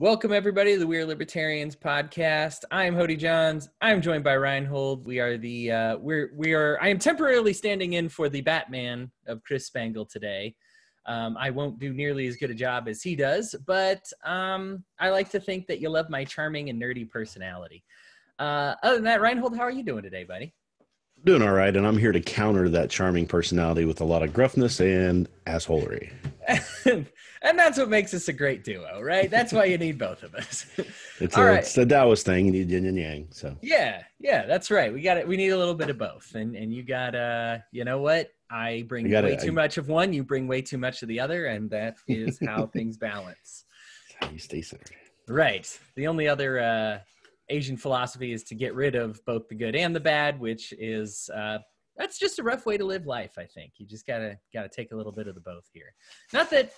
Welcome everybody to the We Are Libertarians podcast. I'm Hodey Johns. I'm joined by Rhinehold. We are the uh, we're we are. I am temporarily standing in for the Batman of Chris Spangle today. Um, I won't do nearly as good a job as he does, but um, I like to think that you love my charming and nerdy personality. Uh, other than that, Rhinehold, how are you doing today, buddy? Doing all right, and I'm here to counter that charming personality with a lot of gruffness and assholery. and that's what makes us a great duo, right? That's why you need both of us. It's, a, right. it's the Taoist thing. You need yin and yang. So yeah, yeah, that's right. We got it. We need a little bit of both, and and you got uh, you know what? I bring way too I, much of one. You bring way too much of the other, and that is how things balance. how you stay centered. Right. The only other uh, Asian philosophy is to get rid of both the good and the bad, which is uh, that's just a rough way to live life. I think you just gotta gotta take a little bit of the both here. Not that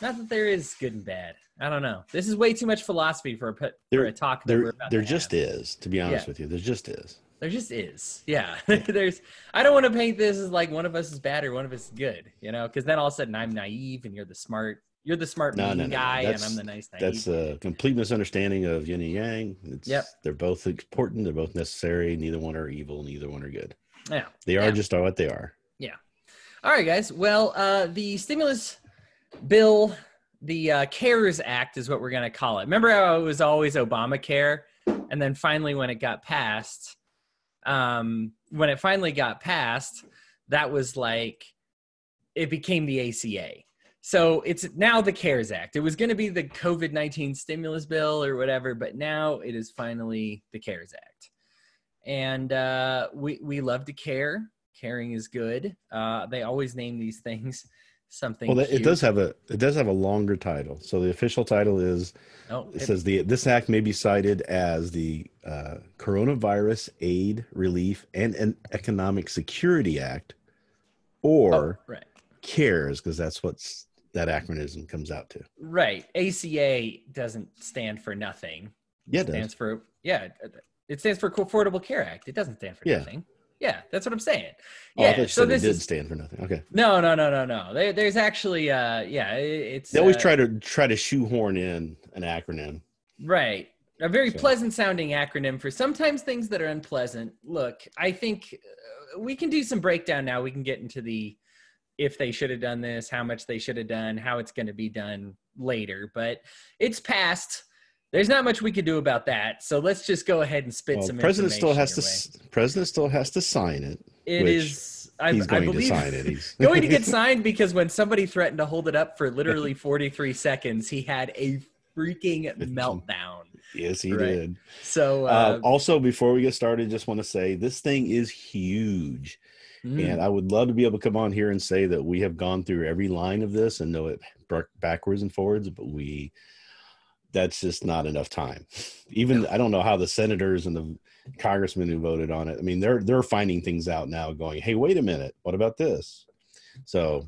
not that there is good and bad. I don't know. This is way too much philosophy for a for there, a talk. there, there just have. is. To be honest yeah. with you, there just is. There just is. Yeah. There's. I don't want to paint this as like one of us is bad or one of us is good. You know, because then all of a sudden I'm naive and you're the smart you're the smart no, no, no. guy, and I'm the nice. Guy. That's a complete misunderstanding of yin and yang. It's, yep. They're both important. They're both necessary. Neither one are evil. Neither one are good. Yeah. They are yeah. just what they are. Yeah. All right, guys. Well, uh, the stimulus bill, the uh, CARES Act, is what we're going to call it. Remember how it was always Obamacare, and then finally, when it got passed, um, when it finally got passed, that was like it became the ACA so it's now the CARES Act. It was going to be the COVID 19 stimulus bill or whatever, but now it is finally the CARES Act. And uh, we, we love to care. Caring is good. Uh, they always name these things something. Well, cute. it does have a it does have a longer title. So the official title is oh, it, it says the this act may be cited as the uh, Coronavirus Aid, Relief, and, and Economic Security Act, or oh, right. CARES because that's what's that acronym comes out to. Right. ACA doesn't stand for nothing. Yeah, it, stands for yeah. It stands for Affordable Care Act. It doesn't stand for yeah. nothing. Yeah, that's what I'm saying. Oh, yeah, so this did is, stand for nothing. Okay. No, no, no, no, no. There, there's actually, uh, yeah, it's. They always uh, try to try to shoehorn in an acronym. Right. A very so. pleasant sounding acronym for sometimes things that are unpleasant. Look, I think uh, we can do some breakdown now. We can get into the if they should have done this, how much they should have done, how it's going to be done later. But it's passed. There's not much we could do about that. So let's just go ahead and spit well, some. President still has to. President still has to sign it. It is. I, he's going I believe, to sign it. He's going to get signed because when somebody threatened to hold it up for literally 43 seconds, he had a freaking meltdown. Yes, he right? did. So, uh, uh, also before we get started, just want to say this thing is huge. Mm. And I would love to be able to come on here and say that we have gone through every line of this and know it backwards and forwards, but we that's just not enough time. Even I don't know how the senators and the congressmen who voted on it. I mean, they're they're finding things out now, going, "Hey, wait a minute, what about this?" So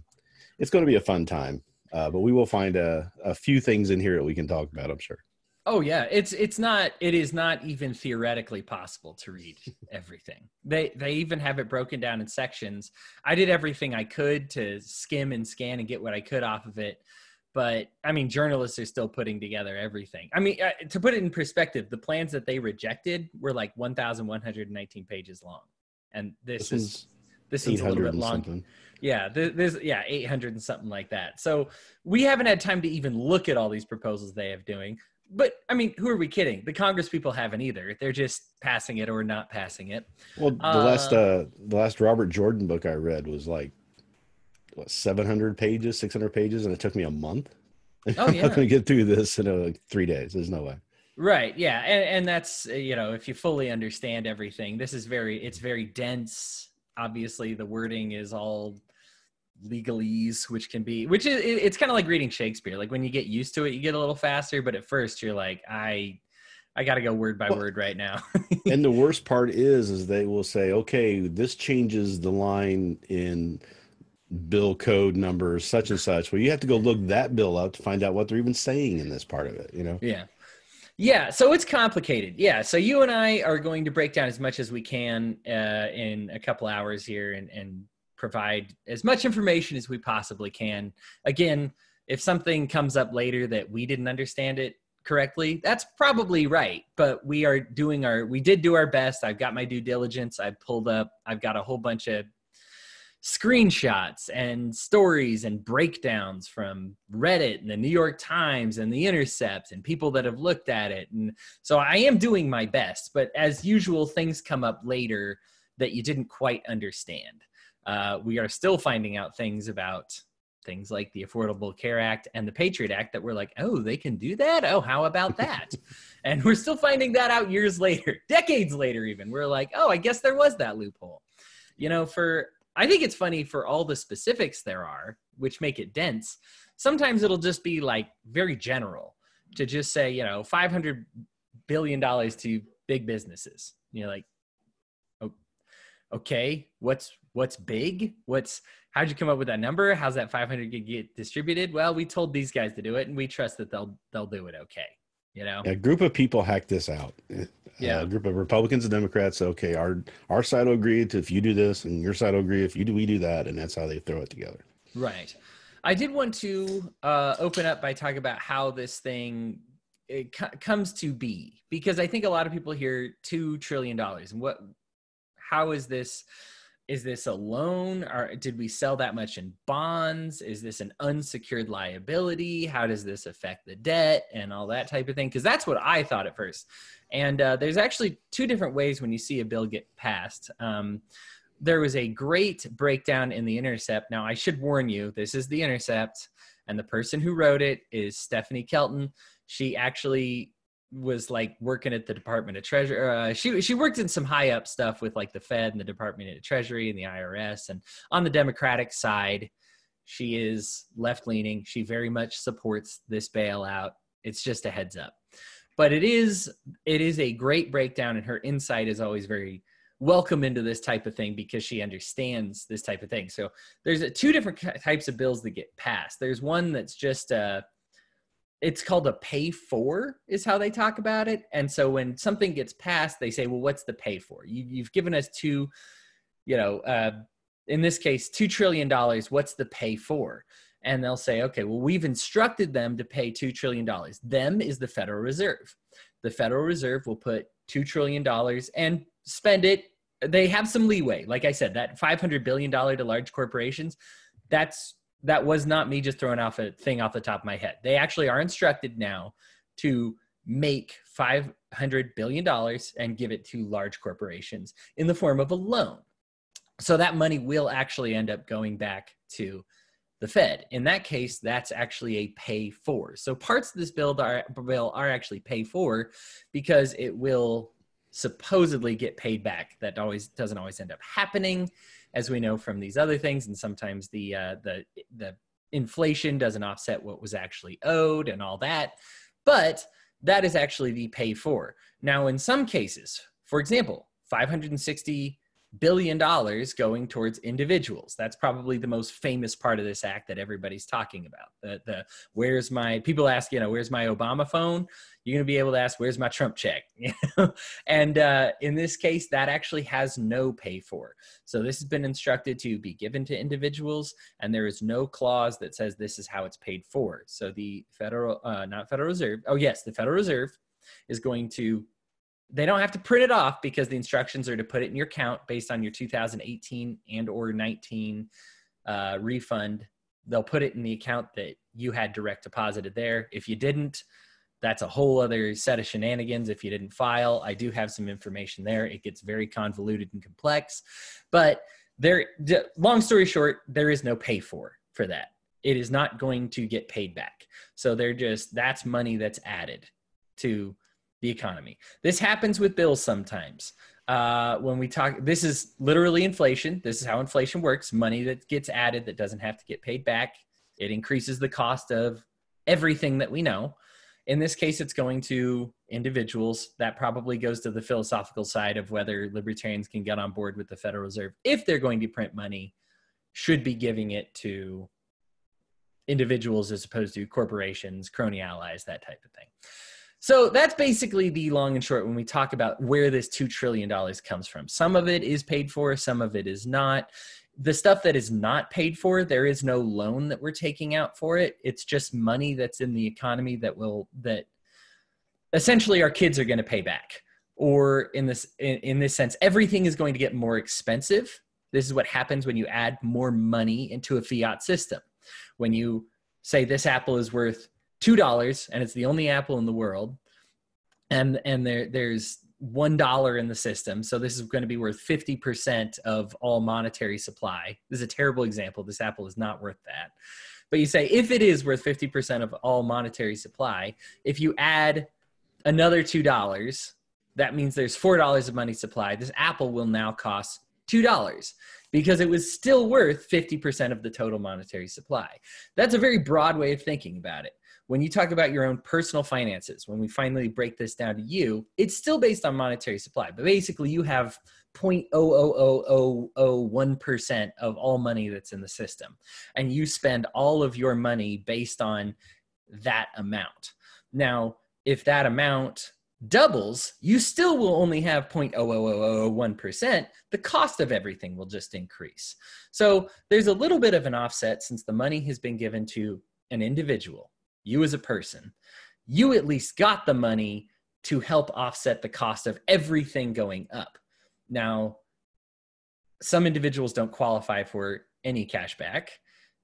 it's going to be a fun time, uh, but we will find a, a few things in here that we can talk about. I'm sure. Oh yeah, it's it's not it is not even theoretically possible to read everything. They they even have it broken down in sections. I did everything I could to skim and scan and get what I could off of it. But I mean, journalists are still putting together everything. I mean, uh, to put it in perspective, the plans that they rejected were like 1,119 pages long, and this, this is this is a little bit long. Yeah, there's yeah 800 and something like that. So we haven't had time to even look at all these proposals they have doing but I mean, who are we kidding? The Congress people haven't either. They're just passing it or not passing it. Well, the uh, last uh, the last Robert Jordan book I read was like what, 700 pages, 600 pages, and it took me a month. Oh, yeah. I'm not going to get through this in uh, like three days. There's no way. Right. Yeah. And, and that's, uh, you know, if you fully understand everything, this is very, it's very dense. Obviously, the wording is all legalese which can be which is it's kind of like reading shakespeare. Like when you get used to it you get a little faster but at first you're like i i gotta go word by well, word right now. and the worst part is is they will say okay this changes the line in bill code number such and such. Well you have to go look that bill up to find out what they're even saying in this part of it you know? Yeah. Yeah, so it's complicated. Yeah, so you and I are going to break down as much as we can uh, in a couple hours here and, and provide as much information as we possibly can. Again, if something comes up later that we didn't understand it correctly. That's probably right, but we are doing our we did do our best. I've got my due diligence. I've pulled up I've got a whole bunch of screenshots and stories and breakdowns from Reddit and the New York Times and the Intercept and people that have looked at it. And so I am doing my best, but as usual, things come up later that you didn't quite understand. Uh, we are still finding out things about things like the Affordable Care Act and the Patriot Act that we're like, oh, they can do that? Oh, how about that? and we're still finding that out years later, decades later, even. We're like, oh, I guess there was that loophole. You know, for I think it's funny for all the specifics there are, which make it dense. Sometimes it'll just be like very general to just say, you know, $500 billion to big businesses. You're like, okay, what's what's big? What's how'd you come up with that number? How's that 500 get distributed? Well, we told these guys to do it, and we trust that they'll they'll do it okay. You know, a group of people hacked this out. Yeah, a group of Republicans and Democrats. Okay, our our side will agree to if you do this, and your side will agree if you do we do that, and that's how they throw it together. Right. I did want to uh, open up by talking about how this thing it comes to be because I think a lot of people hear two trillion dollars and what how is this is this a loan? Or did we sell that much in bonds? Is this an unsecured liability? How does this affect the debt and all that type of thing? Because that's what i thought at first. And uh, there's actually two different ways when you see a bill get passed. Um, there was a great breakdown in the intercept. Now i should warn you this is the intercept and the person who wrote it is stephanie kelton. She actually was like working at the Department of Treasury. Uh, she she worked in some high up stuff with like the Fed and the Department of Treasury and the IRS. And on the Democratic side, she is left leaning. She very much supports this bailout. It's just a heads up. But it is it is a great breakdown, and her insight is always very welcome into this type of thing because she understands this type of thing. So there's a, two different types of bills that get passed. There's one that's just a uh, it's called a pay for is how they talk about it. And so when something gets passed they say well what's the pay for? You, have given us two you know uh, in this case two trillion dollars. What's the pay for? And they'll say okay well we've instructed them to pay two trillion dollars. Them is the federal reserve. The federal reserve will put two trillion dollars and spend it. They have some leeway. Like i said that 500 billion dollar to large corporations that's that was not me just throwing off a thing off the top of my head. They actually are instructed now to make $500 billion and give it to large corporations in the form of a loan. So that money will actually end up going back to the Fed. In that case, that's actually a pay for. So parts of this bill are, bill are actually pay for because it will supposedly get paid back. That always doesn't always end up happening as we know from these other things. And sometimes the uh, the the inflation doesn't offset what was actually owed and all that. But that is actually the pay for. Now, in some cases, for example, 560 billion dollars going towards individuals. That's probably the most famous part of this act that everybody's talking about. The the where's my people ask, you know, where's my Obama phone? You're gonna be able to ask, where's my Trump check? and uh, in this case, that actually has no pay for. So this has been instructed to be given to individuals, and there is no clause that says this is how it's paid for. So the federal, uh, not Federal Reserve. Oh yes, the Federal Reserve is going to they don't have to print it off because the instructions are to put it in your account based on your 2018 and or 19 uh, refund. They'll put it in the account that you had direct deposited there. If you didn't that's a whole other set of shenanigans if you didn't file. I do have some information there. It gets very convoluted and complex but there long story short there is no pay for for that. It is not going to get paid back. So they're just that's money that's added to the economy. This happens with bills sometimes. Uh, when we talk, this is literally inflation. This is how inflation works money that gets added that doesn't have to get paid back. It increases the cost of everything that we know. In this case, it's going to individuals. That probably goes to the philosophical side of whether libertarians can get on board with the Federal Reserve if they're going to print money, should be giving it to individuals as opposed to corporations, crony allies, that type of thing. So that's basically the long and short when we talk about where this $2 trillion comes from. Some of it is paid for, some of it is not. The stuff that is not paid for, there is no loan that we're taking out for it. It's just money that's in the economy that will, that essentially our kids are going to pay back or in this in, in this sense everything is going to get more expensive this is what happens when you add more money into a fiat system when you say this apple is worth two dollars and it's the only apple in the world. And and there there's one dollar in the system. So this is going to be worth 50% of all monetary supply. This is a terrible example. This apple is not worth that. But you say if it is worth 50% of all monetary supply if you add another two dollars that means there's four dollars of money supply. This apple will now cost two dollars because it was still worth 50% of the total monetary supply. That's a very broad way of thinking about it when you talk about your own personal finances when we finally break this down to you it's still based on monetary supply but basically you have 0.00001% of all money that's in the system and you spend all of your money based on that amount now if that amount doubles, you still will only have 0.00001%. The cost of everything will just increase. So there's a little bit of an offset since the money has been given to an individual, you as a person. You at least got the money to help offset the cost of everything going up. Now, some individuals don't qualify for any cash back.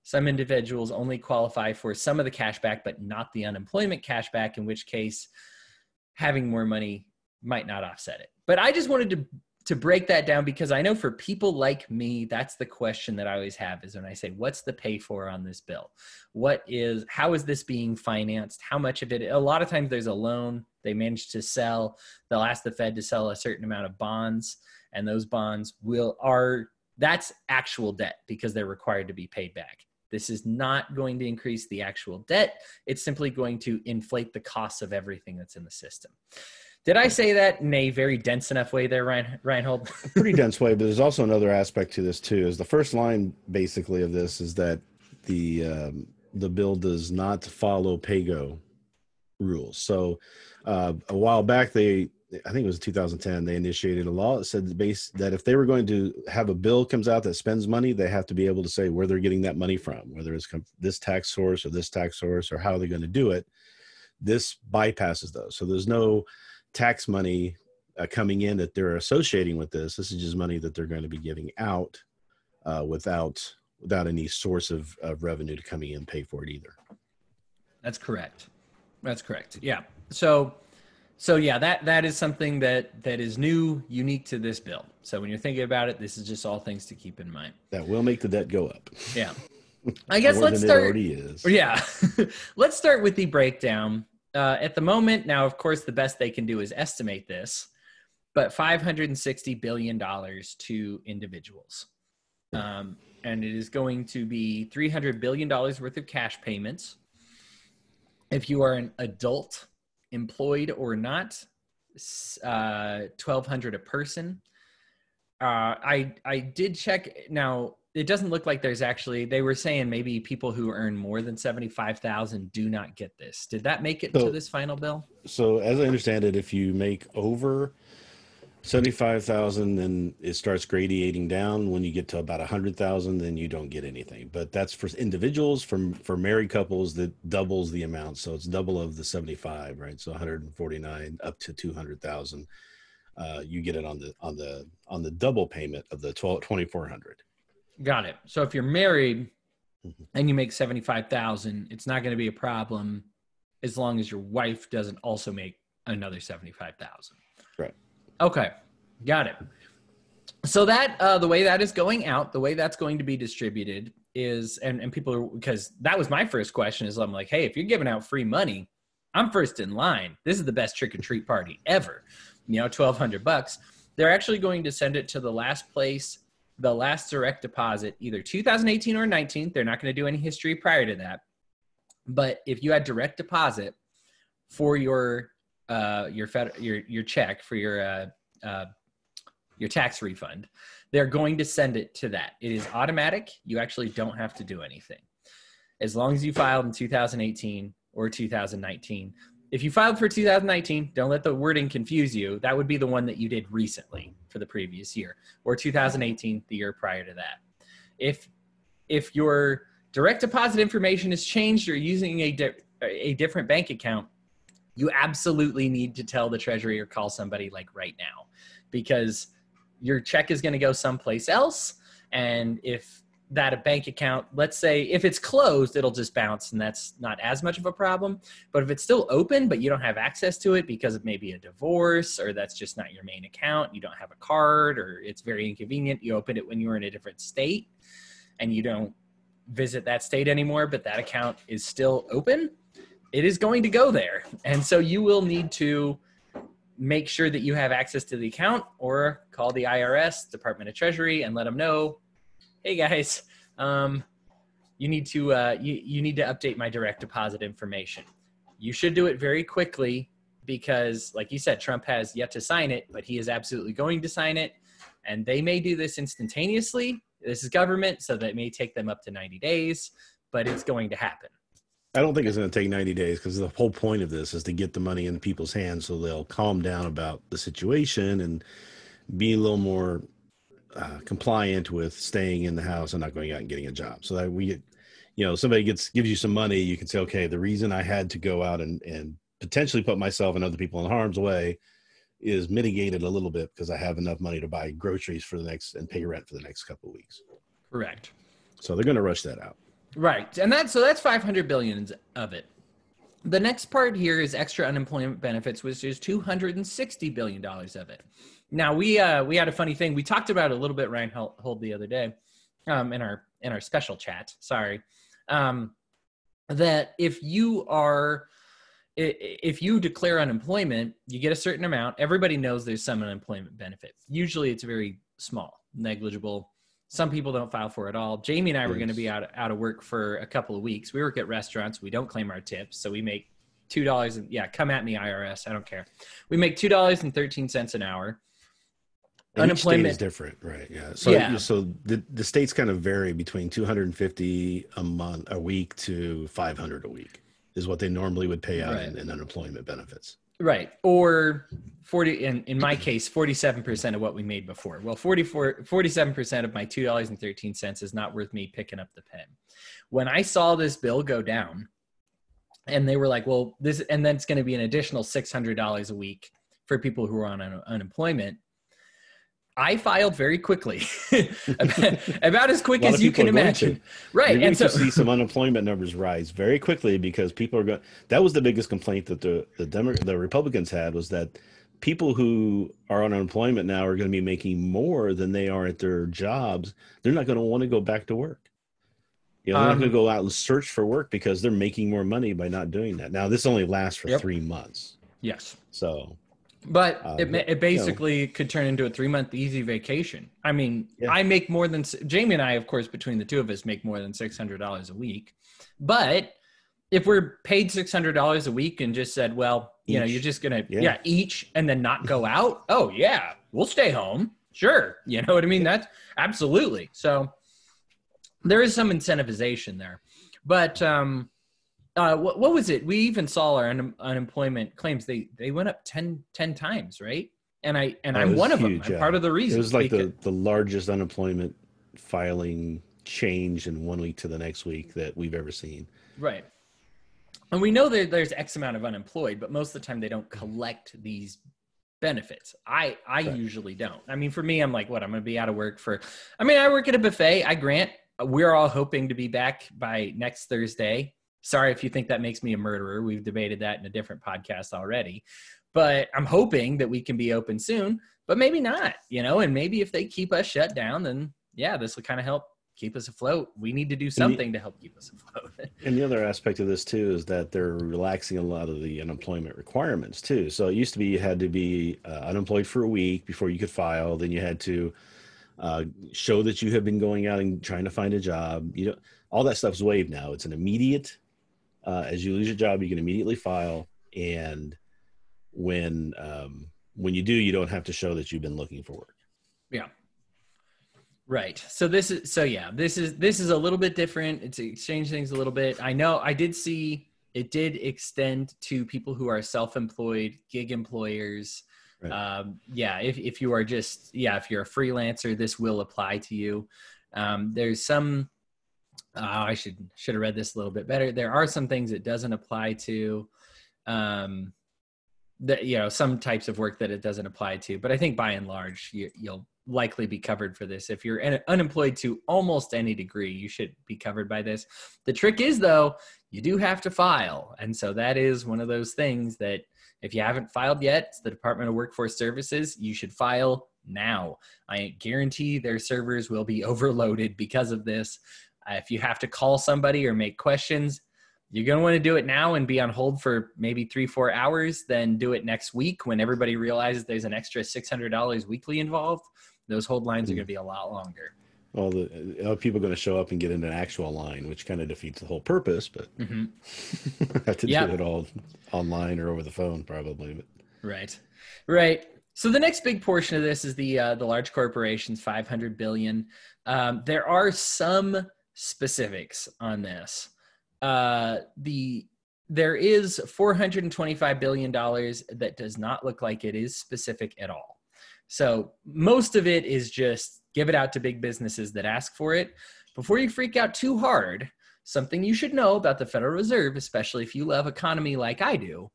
Some individuals only qualify for some of the cash back, but not the unemployment cash back, in which case having more money might not offset it. But I just wanted to to break that down because I know for people like me, that's the question that I always have is when I say, what's the pay for on this bill? What is, how is this being financed? How much of it? A lot of times there's a loan they manage to sell. They'll ask the Fed to sell a certain amount of bonds, and those bonds will are that's actual debt because they're required to be paid back. This is not going to increase the actual debt. It's simply going to inflate the costs of everything that's in the system. Did I say that in a very dense enough way there, Ryan, Rhinehold? pretty dense way, but there's also another aspect to this too. Is the first line basically of this is that the um, the bill does not follow PAYGO rules. So uh, a while back, they I think it was 2010, they initiated a law that said the base that if they were going to have a bill comes out that spends money, they have to be able to say where they're getting that money from, whether it's this tax source or this tax source or how they're going to do it. This bypasses those. So there's no tax money uh, coming in that they're associating with this. This is just money that they're going to be giving out uh, without without any source of, of revenue to coming in and pay for it either. That's correct. That's correct. Yeah. So so yeah, that that is something that that is new, unique to this bill. So when you're thinking about it, this is just all things to keep in mind. That will make the debt go up. Yeah. I guess let's start. Yeah, let's start with the breakdown. Uh, at the moment, now of course, the best they can do is estimate this, but 560 billion dollars to individuals, um, and it is going to be 300 billion dollars worth of cash payments. If you are an adult employed or not, uh, twelve hundred a person. Uh, I I did check now. It doesn't look like there's actually. They were saying maybe people who earn more than seventy five thousand do not get this. Did that make it so, to this final bill? So as I understand it, if you make over 75,000 then it starts gradating down when you get to about 100,000 then you don't get anything but that's for individuals for for married couples that doubles the amount so it's double of the 75 right so 149 up to 200,000 uh, you get it on the on the on the double payment of the 12 2400 got it so if you're married mm-hmm. and you make 75,000 it's not going to be a problem as long as your wife doesn't also make another 75,000 right Okay, got it. So that uh, the way that is going out, the way that's going to be distributed is, and and people are because that was my first question is I'm like, hey, if you're giving out free money, I'm first in line. This is the best trick or treat party ever. You know, twelve hundred bucks. They're actually going to send it to the last place, the last direct deposit, either 2018 or 19. They're not going to do any history prior to that. But if you had direct deposit for your uh, your fed, your your check for your uh, uh, your tax refund, they're going to send it to that. It is automatic. You actually don't have to do anything, as long as you filed in 2018 or 2019. If you filed for 2019, don't let the wording confuse you. That would be the one that you did recently for the previous year, or 2018, the year prior to that. If if your direct deposit information has changed or you're using a di- a different bank account, you absolutely need to tell the treasury or call somebody like right now because your check is going to go someplace else and if that a bank account let's say if it's closed it'll just bounce and that's not as much of a problem. But if it's still open but you don't have access to it because of maybe a divorce or that's just not your main account you don't have a card or it's very inconvenient you open it when you're in a different state and you don't visit that state anymore but that account is still open it is going to go there. And so you will need to make sure that you have access to the account or call the irs department of treasury and let them know hey guys, um, you need to uh, you, you need to update my direct deposit information. You should do it very quickly because, like you said, Trump has yet to sign it, but he is absolutely going to sign it, and they may do this instantaneously. This is government, so that may take them up to 90 days, but it's going to happen. I don't think it's going to take 90 days because the whole point of this is to get the money in people's hands so they'll calm down about the situation and be a little more uh, compliant with staying in the house and not going out and getting a job. So that we get, you know, somebody gets gives you some money, you can say, okay, the reason I had to go out and and potentially put myself and other people in harm's way is mitigated a little bit because I have enough money to buy groceries for the next and pay rent for the next couple of weeks. Correct. So they're going to rush that out. Right, and that's so that's 500 billions of it. The next part here is extra unemployment benefits, which is 260 billion dollars of it. Now we uh, we had a funny thing. We talked about a little bit Rhinehold the other day um, in our in our special chat. Sorry, um, that if you are if you declare unemployment, you get a certain amount. Everybody knows there's some unemployment benefit. Usually, it's very small, negligible. Some people don't file for it all. Jamie and I were going to be out out of work for a couple of weeks. We work at restaurants. We don't claim our tips, so we make two dollars. and Yeah, come at me, IRS. I don't care. We make two dollars and thirteen cents an hour unemployment is different, right? Yeah. So yeah. so the the states kind of vary between 250 a month a week to 500 a week is what they normally would pay out right. in, in, unemployment benefits. Right. Or 40 in in my case 47% of what we made before. Well, 44 47% of my $2.13 is not worth me picking up the pen. When I saw this bill go down and they were like, "Well, this and then it's going to be an additional $600 a week for people who are on un- unemployment." I filed very quickly, about, about, as quick as you can imagine. Right, You're and so see some unemployment numbers rise very quickly because people are going. That was the biggest complaint that the the Demo- the Republicans had was that people who are on unemployment now are going to be making more than they are at their jobs. They're not going to want to go back to work. You know, they're um, not going to go out and search for work because they're making more money by not doing that. Now, this only lasts for yep. three months. Yes. So but uh, it, it basically you know. could turn into a three month easy vacation. I mean, yeah. I make more than Jamie and I, of course, between the two of us, make more than six hundred dollars a week. But if we're paid six hundred dollars a week and just said, well, each. you know, you're just gonna yeah. yeah. each and then not go out. oh yeah, we'll stay home. Sure, you know what I mean. That's absolutely so. There is some incentivization there, but um, uh, what, what was it? We even saw our un- unemployment claims. They they went up 10, 10 times, right? And I and I'm one of huge, them. I'm yeah. part of the reason. It was like because, the the largest unemployment filing change in one week to the next week that we've ever seen. Right. And we know that there's X amount of unemployed, but most of the time they don't collect these benefits. I I right. usually don't. I mean, for me, I'm like, what? I'm going to be out of work for. I mean, I work at a buffet. I grant we're all hoping to be back by next Thursday. Sorry if you think that makes me a murderer. We've debated that in a different podcast already. But I'm hoping that we can be open soon, but maybe not, you know, and maybe if they keep us shut down, then yeah, this will kind of help keep us afloat. We need to do something the, to help keep us afloat. and the other aspect of this too is that they're relaxing a lot of the unemployment requirements too. So it used to be you had to be uh, unemployed for a week before you could file. Then you had to uh, show that you have been going out and trying to find a job. You know, all that stuff's waived now. It's an immediate uh, as you lose your job, you can immediately file, and when um, when you do, you don't have to show that you've been looking for work. Yeah. Right. So this is so yeah, this is this is a little bit different. It's exchange things a little bit. I know I did see it did extend to people who are self-employed, gig employers. Right. Um, yeah, if if you are just yeah, if you're a freelancer, this will apply to you. Um, there's some oh, I should should have read this a little bit better. There are some things it doesn't apply to. Um, that you know some types of work that it doesn't apply to but i think by and large you, will likely be covered for this if you're unemployed to almost any degree you should be covered by this the trick is though you do have to file and so that is one of those things that if you haven't filed yet it's the department of workforce services you should file now i guarantee their servers will be overloaded because of this uh, if you have to call somebody or make questions you're going to want to do it now and be on hold for maybe three, four hours, then do it next week when everybody realizes there's an extra $600 weekly involved. Those hold lines are going to be a lot longer. Well, the uh, people are going to show up and get in an actual line, which kind of defeats the whole purpose. But mm-hmm. have to yep. do it all online or over the phone, probably. But right, right. So the next big portion of this is the uh, the large corporations, five hundred billion. Um, there are some specifics on this uh, the there is 425 billion dollars that does not look like it is specific at all. So most of it is just give it out to big businesses that ask for it. Before you freak out too hard, something you should know about the Federal Reserve, especially if you love economy like I do,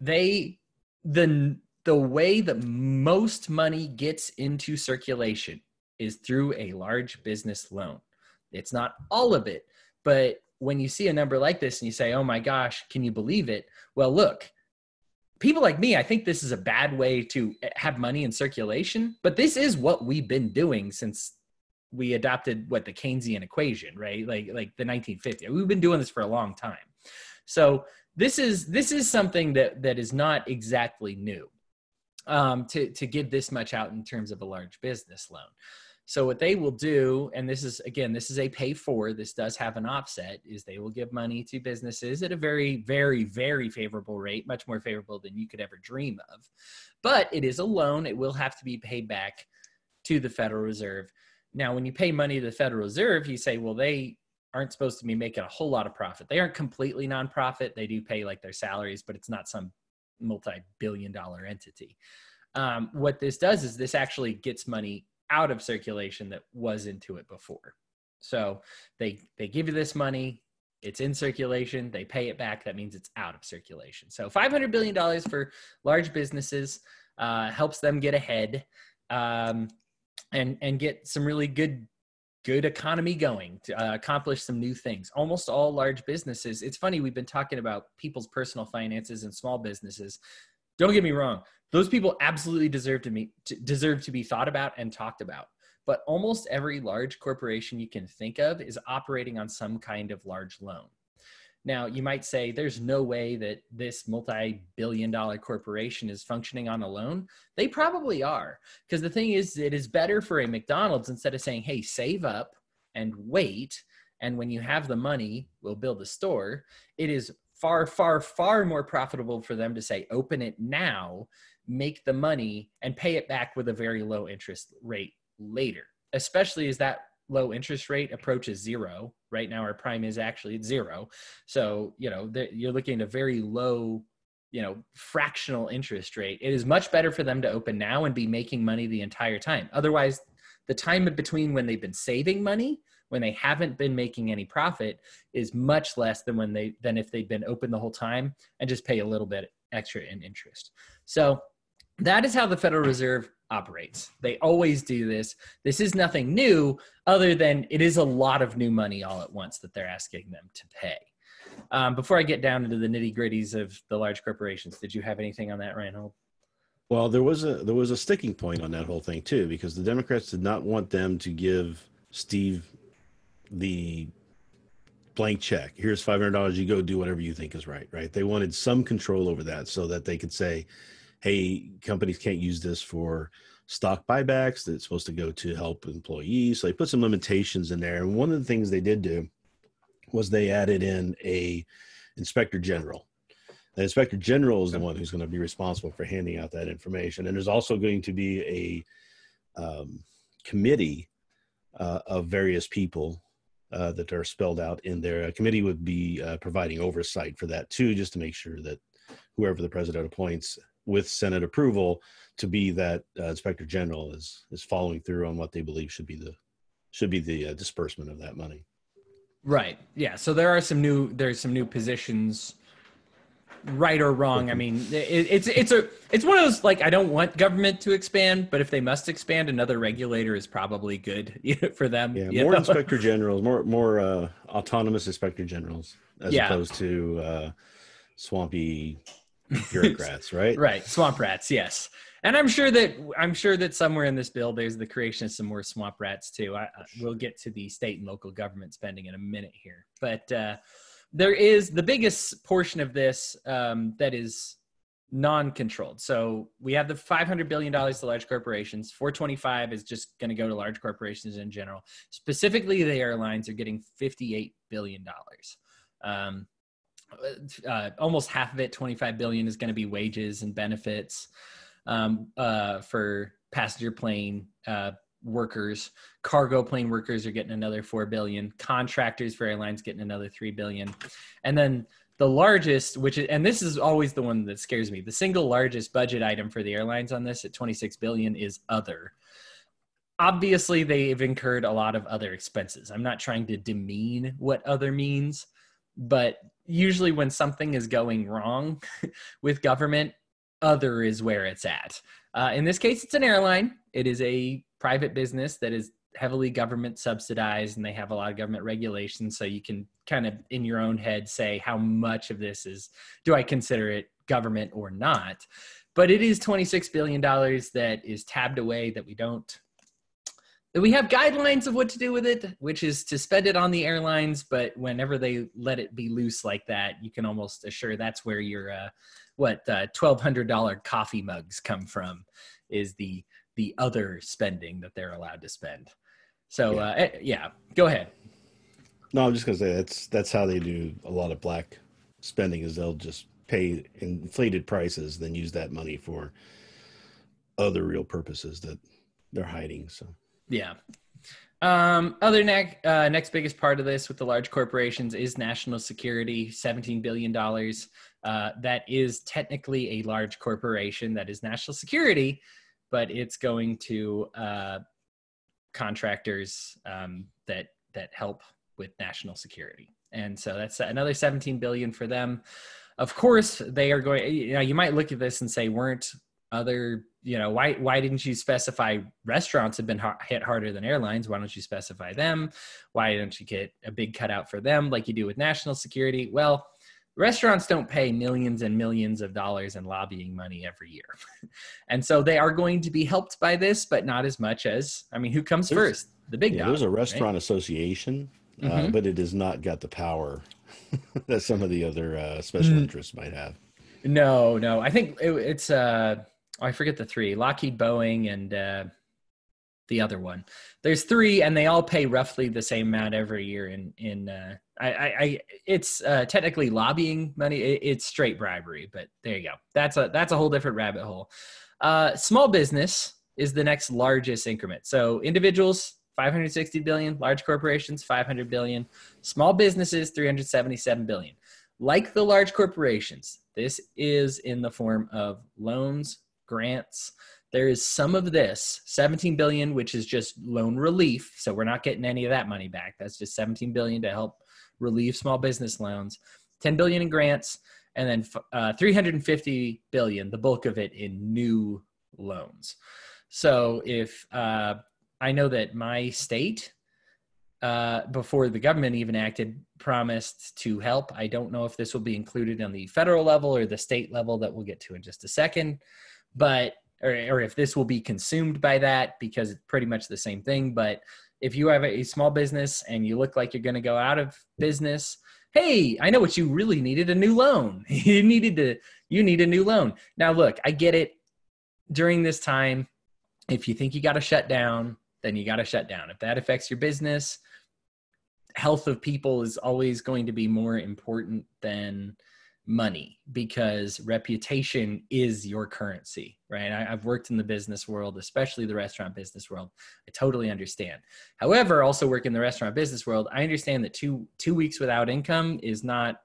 they the the way that most money gets into circulation is through a large business loan. It's not all of it, but when you see a number like this and you say, oh my gosh, can you believe it? Well, look, people like me, I think this is a bad way to have money in circulation, but this is what we've been doing since we adopted what the Keynesian equation, right? Like like the 1950s. We've been doing this for a long time. So this is this is something that that is not exactly new um, to to give this much out in terms of a large business loan. So what they will do, and this is again, this is a pay for. This does have an offset. Is they will give money to businesses at a very, very, very favorable rate, much more favorable than you could ever dream of. But it is a loan. It will have to be paid back to the Federal Reserve. Now, when you pay money to the Federal Reserve, you say, well, they aren't supposed to be making a whole lot of profit. They aren't completely nonprofit. They do pay like their salaries, but it's not some multi-billion dollar entity. Um, what this does is this actually gets money out of circulation that was into it before. So they they give you this money, it's in circulation, they pay it back. That means it's out of circulation. So 500 billion dollars for large businesses uh, helps them get ahead um, and and get some really good good economy going to uh, accomplish some new things. Almost all large businesses. It's funny we've been talking about people's personal finances and small businesses. Don't get me wrong; those people absolutely deserve to be deserve to be thought about and talked about. But almost every large corporation you can think of is operating on some kind of large loan. Now, you might say there's no way that this multi billion dollar corporation is functioning on a loan. They probably are. Because the thing is, it is better for a McDonald's instead of saying, hey, save up and wait. And when you have the money, we'll build a store. It is far, far, far more profitable for them to say, open it now, make the money, and pay it back with a very low interest rate later, especially as that low interest rate approaches zero. Right now, our prime is actually at zero. So, you know, you're looking at a very low, you know, fractional interest rate. It is much better for them to open now and be making money the entire time. Otherwise, the time between when they've been saving money when they haven't been making any profit is much less than when they than if they'd been open the whole time and just pay a little bit extra in interest. So that is how the Federal Reserve operates. They always do this. This is nothing new other than it is a lot of new money all at once that they're asking them to pay. Um, before I get down into the nitty gritties of the large corporations, did you have anything on that, Rhinehold? Well, there was a there was a sticking point on that whole thing too, because the Democrats did not want them to give Steve the blank check. Here's five hundred dollars. You go do whatever you think is right. Right. They wanted some control over that so that they could say, "Hey, companies can't use this for stock buybacks. That's supposed to go to help employees." So they put some limitations in there. And one of the things they did do was they added in a inspector general. The inspector general is the one who's going to be responsible for handing out that information. And there's also going to be a um, committee uh, of various people uh, that are spelled out in there. A committee would be uh, providing oversight for that too, just to make sure that whoever the president appoints with Senate approval to be that uh, inspector general is is following through on what they believe should be the should be the uh, disbursement of that money. Right. Yeah. So there are some new there's some new positions right or wrong. I mean, it, it's it's a it's one of those like I don't want government to expand, but if they must expand, another regulator is probably good for them. Yeah, more know? inspector generals, more more uh, autonomous inspector generals, as yeah. opposed to uh, swampy bureaucrats, right? right, swamp rats. Yes, and I'm sure that I'm sure that somewhere in this bill there's the creation of some more swamp rats too. I, we'll get to the state and local government spending in a minute here, but. Uh, there is the biggest portion of this um, that is non-controlled. So we have the 500 billion dollars to large corporations. 425 is just going to go to large corporations in general. Specifically, the airlines are getting 58 billion dollars. Um, uh, almost half of it, 25 billion, is going to be wages and benefits um, uh, for passenger plane uh, workers cargo plane workers are getting another 4 billion contractors for airlines getting another 3 billion. And then the largest which is, and this is always the one that scares me the single largest budget item for the airlines on this at 26 billion is other. Obviously they've incurred a lot of other expenses. I'm not trying to demean what other means but usually when something is going wrong with government other is where it's at. Uh, in this case it's an airline. It is a private business that is heavily government subsidized and they have a lot of government regulations. So you can kind of in your own head say how much of this is do i consider it government or not? But it is 26 billion dollars that is tabbed away that we don't that we have guidelines of what to do with it which is to spend it on the airlines. But whenever they let it be loose like that you can almost assure that's where your uh, what uh, $1200 coffee mugs come from is the the other spending that they're allowed to spend. So yeah, uh, eh, yeah go ahead. No, I'm just gonna say that's that's how they do a lot of black spending is they'll just pay inflated prices, then use that money for other real purposes that they're hiding. So yeah. Um, other next uh, next biggest part of this with the large corporations is national security, seventeen billion dollars. Uh, that is technically a large corporation that is national security, but it's going to uh, contractors um, that that help with national security, and so that's another 17 billion for them. Of course, they are going. You know, you might look at this and say, weren't other you know why why didn't you specify restaurants have been hit harder than airlines why don't you specify them why don't you get a big cutout for them like you do with national security well restaurants don't pay millions and millions of dollars in lobbying money every year. and so they are going to be helped by this, but not as much as, I mean, who comes there's, first? The big yeah, dog, There's a restaurant right? association, uh, mm-hmm. but it has not got the power that some of the other uh, special mm. interests might have. No, no. I think it, it's, uh, oh, I forget the three Lockheed, Boeing, and uh, the other one. There's three, and they all pay roughly the same amount every year in, in, uh, I, I, I it's uh, technically lobbying money. It, it's straight bribery, but there you go. That's a that's a whole different rabbit hole. Uh, small business is the next largest increment. So individuals 560 billion, large corporations 500 billion, small businesses 377 billion. Like the large corporations, this is in the form of loans, grants. There is some of this 17 billion, which is just loan relief. So we're not getting any of that money back. That's just 17 billion to help relieve small business loans, 10 billion in grants, and then uh, 350 billion, the bulk of it in new loans. So if uh, I know that my state, uh, before the government even acted, promised to help. I don't know if this will be included on the federal level or the state level that we'll get to in just a second, but or, or if this will be consumed by that because it's pretty much the same thing. But if you have a small business and you look like you're going to go out of business, hey, I know what you really needed a new loan. you needed to you need a new loan. Now look, I get it. During this time, if you think you got to shut down, then you got to shut down. If that affects your business, health of people is always going to be more important than money because reputation is your currency, right? I, have worked in the business world, especially the restaurant business world. I totally understand. However, also work in the restaurant business world, I understand that two two weeks without income is not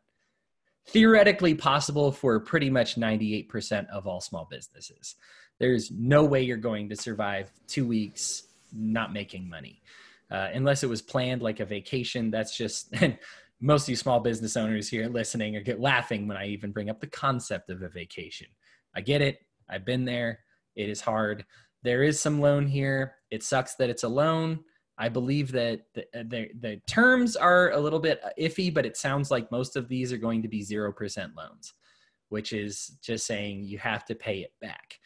theoretically possible for pretty much 98% of all small businesses. There's no way you're going to survive two weeks not making money. Uh, unless it was planned like a vacation, that's just most of you small business owners here listening are get laughing when I even bring up the concept of a vacation. I get it. I've been there. It is hard. There is some loan here. It sucks that it's a loan. I believe that the, uh, the, the terms are a little bit iffy, but it sounds like most of these are going to be 0% loans, which is just saying you have to pay it back.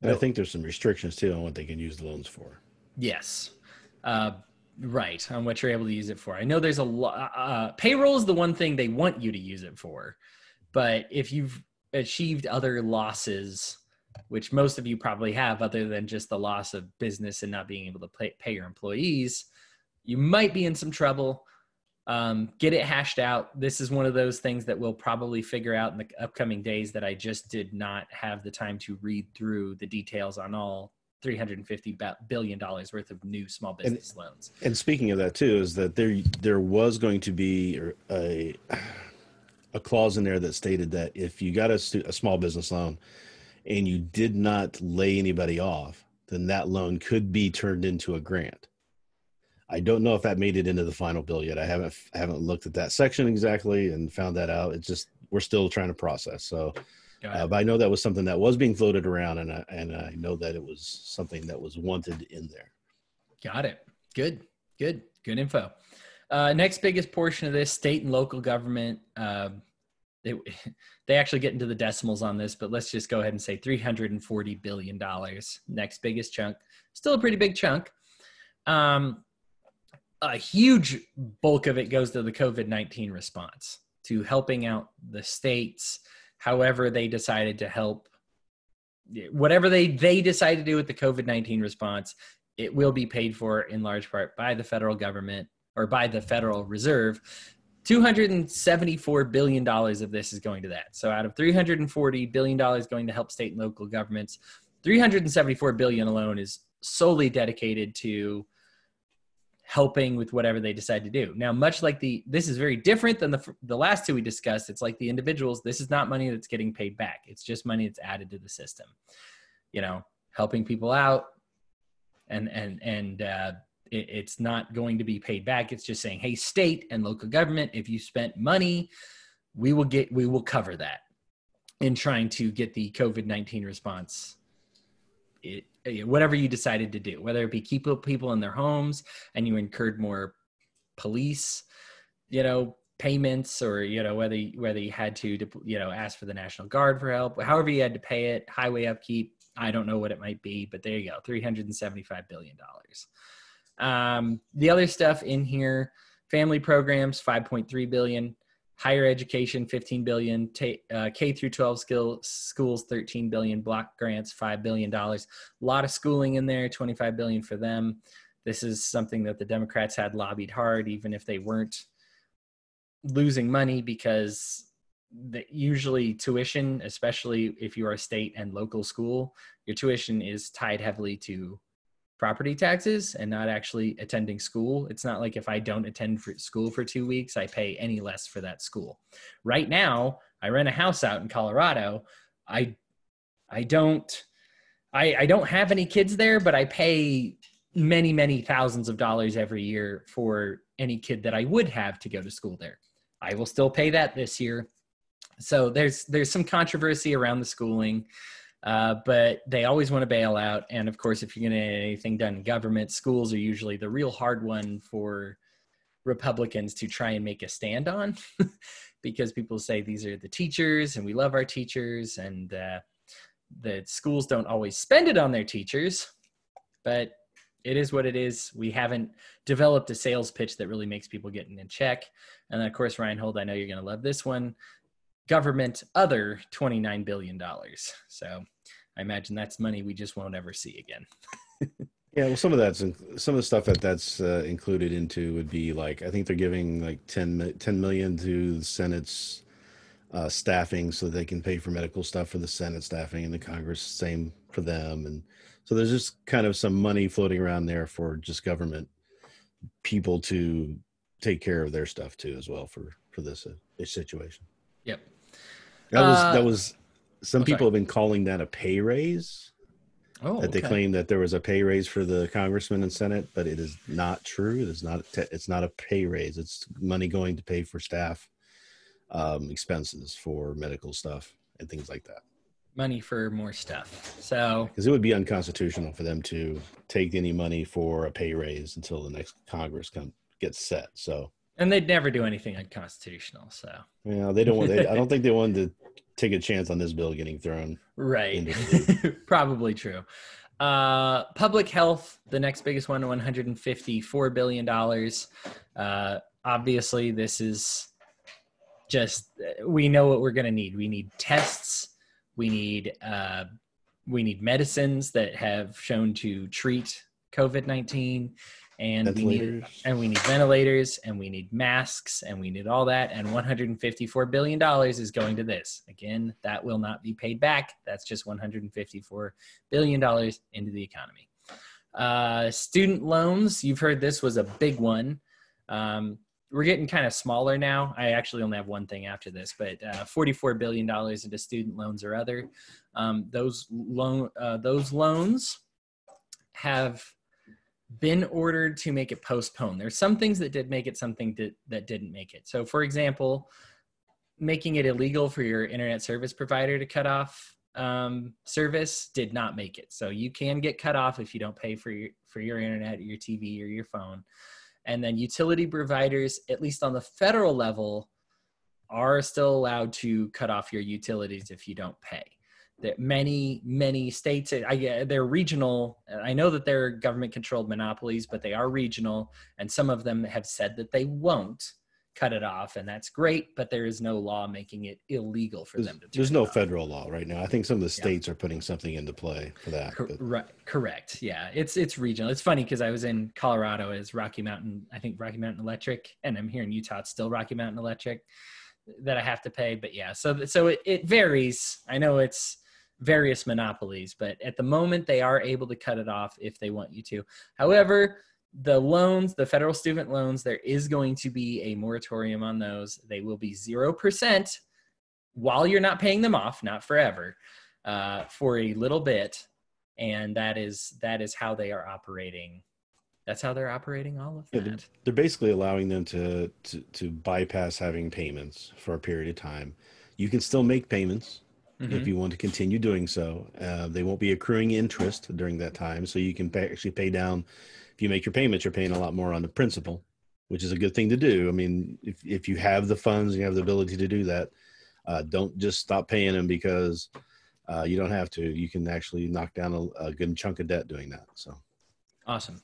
And I think there's some restrictions too on what they can use the loans for. Yes. Uh, right. On what you're able to use it for. I know there's a lot. Uh, uh, payroll is the one thing they want you to use it for. But if you've achieved other losses, which most of you probably have, other than just the loss of business and not being able to pay, pay your employees, you might be in some trouble. Um, get it hashed out. This is one of those things that we'll probably figure out in the upcoming days that I just did not have the time to read through the details on all 350 billion dollars worth of new small business and, loans. And speaking of that too, is that there there was going to be er, a a clause in there that stated that if you got a, a small business loan and you did not lay anybody off, then that loan could be turned into a grant. I don't know if that made it into the final bill yet. I haven't I haven't looked at that section exactly and found that out. It's just we're still trying to process. So, uh, but I know that was something that was being floated around, and I, and I know that it was something that was wanted in there. Got it. Good. Good. Good info. Uh, next biggest portion of this state and local government. Uh, they, they actually get into the decimals on this, but let's just go ahead and say 340 billion dollars. Next biggest chunk. Still a pretty big chunk. Um, a huge bulk of it goes to the COVID 19 response, to helping out the states, however they decided to help. Whatever they, they decide to do with the COVID 19 response, it will be paid for in large part by the federal government or by the Federal Reserve. $274 billion of this is going to that. So out of $340 billion going to help state and local governments, 374 billion alone is solely dedicated to helping with whatever they decide to do. Now, much like the this is very different than the the last two we discussed. It's like the individuals. This is not money that's getting paid back. It's just money that's added to the system. You know, helping people out, and and and uh, it, it's not going to be paid back. It's just saying, hey, state and local government, if you spent money, we will get we will cover that in trying to get the COVID nineteen response it, whatever you decided to do, whether it be keep people in their homes and you incurred more police, you know, payments or you know whether whether you had to you know ask for the national guard for help however you had to pay it highway upkeep i don't know what it might be but there you go 375 billion dollars. Um, the other stuff in here family programs 5.3 billion higher education 15 billion uh, k through 12 skill schools 13 billion block grants 5 billion dollars. A lot of schooling in there 25 billion for them. This is something that the democrats had lobbied hard even if they weren't losing money because the, usually tuition especially if you are a state and local school your tuition is tied heavily to property taxes and not actually attending school. It's not like if I don't attend for school for two weeks, I pay any less for that school. Right now, I rent a house out in Colorado. I I don't I, I don't have any kids there, but I pay many, many thousands of dollars every year for any kid that I would have to go to school there. I will still pay that this year. So there's there's some controversy around the schooling. Uh, but they always want to bail out. And of course, if you're going to get anything done in government, schools are usually the real hard one for Republicans to try and make a stand on because people say these are the teachers and we love our teachers and uh, the schools don't always spend it on their teachers, but it is what it is. We haven't developed a sales pitch that really makes people get in check. And of course, Rhinehold, I know you're going to love this one. Government other $29 billion. So I imagine that's money we just won't ever see again. yeah, well, some of that's some of the stuff that that's uh, included into would be like I think they're giving like 10, 10 million to the Senate's uh, staffing so they can pay for medical stuff for the Senate staffing and the Congress same for them, and so there's just kind of some money floating around there for just government people to take care of their stuff too as well for for this uh, situation. Yep. That was uh, that was some people have been calling that a pay raise. Oh, that they okay. claim that there was a pay raise for the congressman and senate, but it is not true. It is not. It's not a pay raise. It's money going to pay for staff um, expenses for medical stuff and things like that. money for more stuff. So Because it would be unconstitutional for them to take any money for a pay raise until the next Congress come gets set. So and they'd never do anything unconstitutional. So yeah, they don't want. They, I don't think they wanted to take a chance on this bill getting thrown. right, probably true. Uh, public health, the next biggest one, 154 billion dollars. Uh, obviously, this is just we know what we're going to need. We need tests. We need uh, we need medicines that have shown to treat COVID 19, and we need Ventilators. and we need ventilators and we need masks and we need all that. And 154 billion dollars is going to this. Again that will not be paid back. That's just 154 billion dollars into the economy. Uh, student loans you've heard this was a big one. Um, we're getting kind of smaller now. I actually only have one thing after this but uh, 44 billion dollars into student loans or other. Um, those loan uh, those loans have been ordered to make it postponed. There's some things that did make it, something that, that didn't make it. So, for example, making it illegal for your internet service provider to cut off um, service did not make it. So you can get cut off if you don't pay for your for your internet, your TV, or your phone. And then utility providers, at least on the federal level, are still allowed to cut off your utilities if you don't pay that many many states I, they're regional i know that they're government controlled monopolies but they are regional and some of them have said that they won't cut it off and that's great but there is no law making it illegal for There's, them to there's no off. federal law right now. I think some of the states are putting something into play for that. Cor- right, correct yeah it's it's regional it's funny because i was in colorado as rocky mountain i think rocky mountain electric and i'm here in utah it's still rocky mountain electric that i have to pay but yeah so so it, it varies i know it's various monopolies but at the moment they are able to cut it off if they want you to. However the loans the federal student loans there is going to be a moratorium on those. They will be 0% while you're not paying them off not forever uh, for a little bit. And that is that is how they are operating. That's how they're operating all of Yeah, that. they're basically allowing them to, to to bypass having payments for a period of time. You can still make payments if Mhm. you want to continue doing so. Uh, they won't be accruing interest during that time, so you can pay, actually pay down. If you make your payments, you're paying a lot more on the principal, which is a good thing to do. I mean, if if you have the funds and you have the ability to do that, uh, don't just stop paying them because uh, you don't have to. You can actually knock down a, a good chunk of debt doing that. So. Awesome.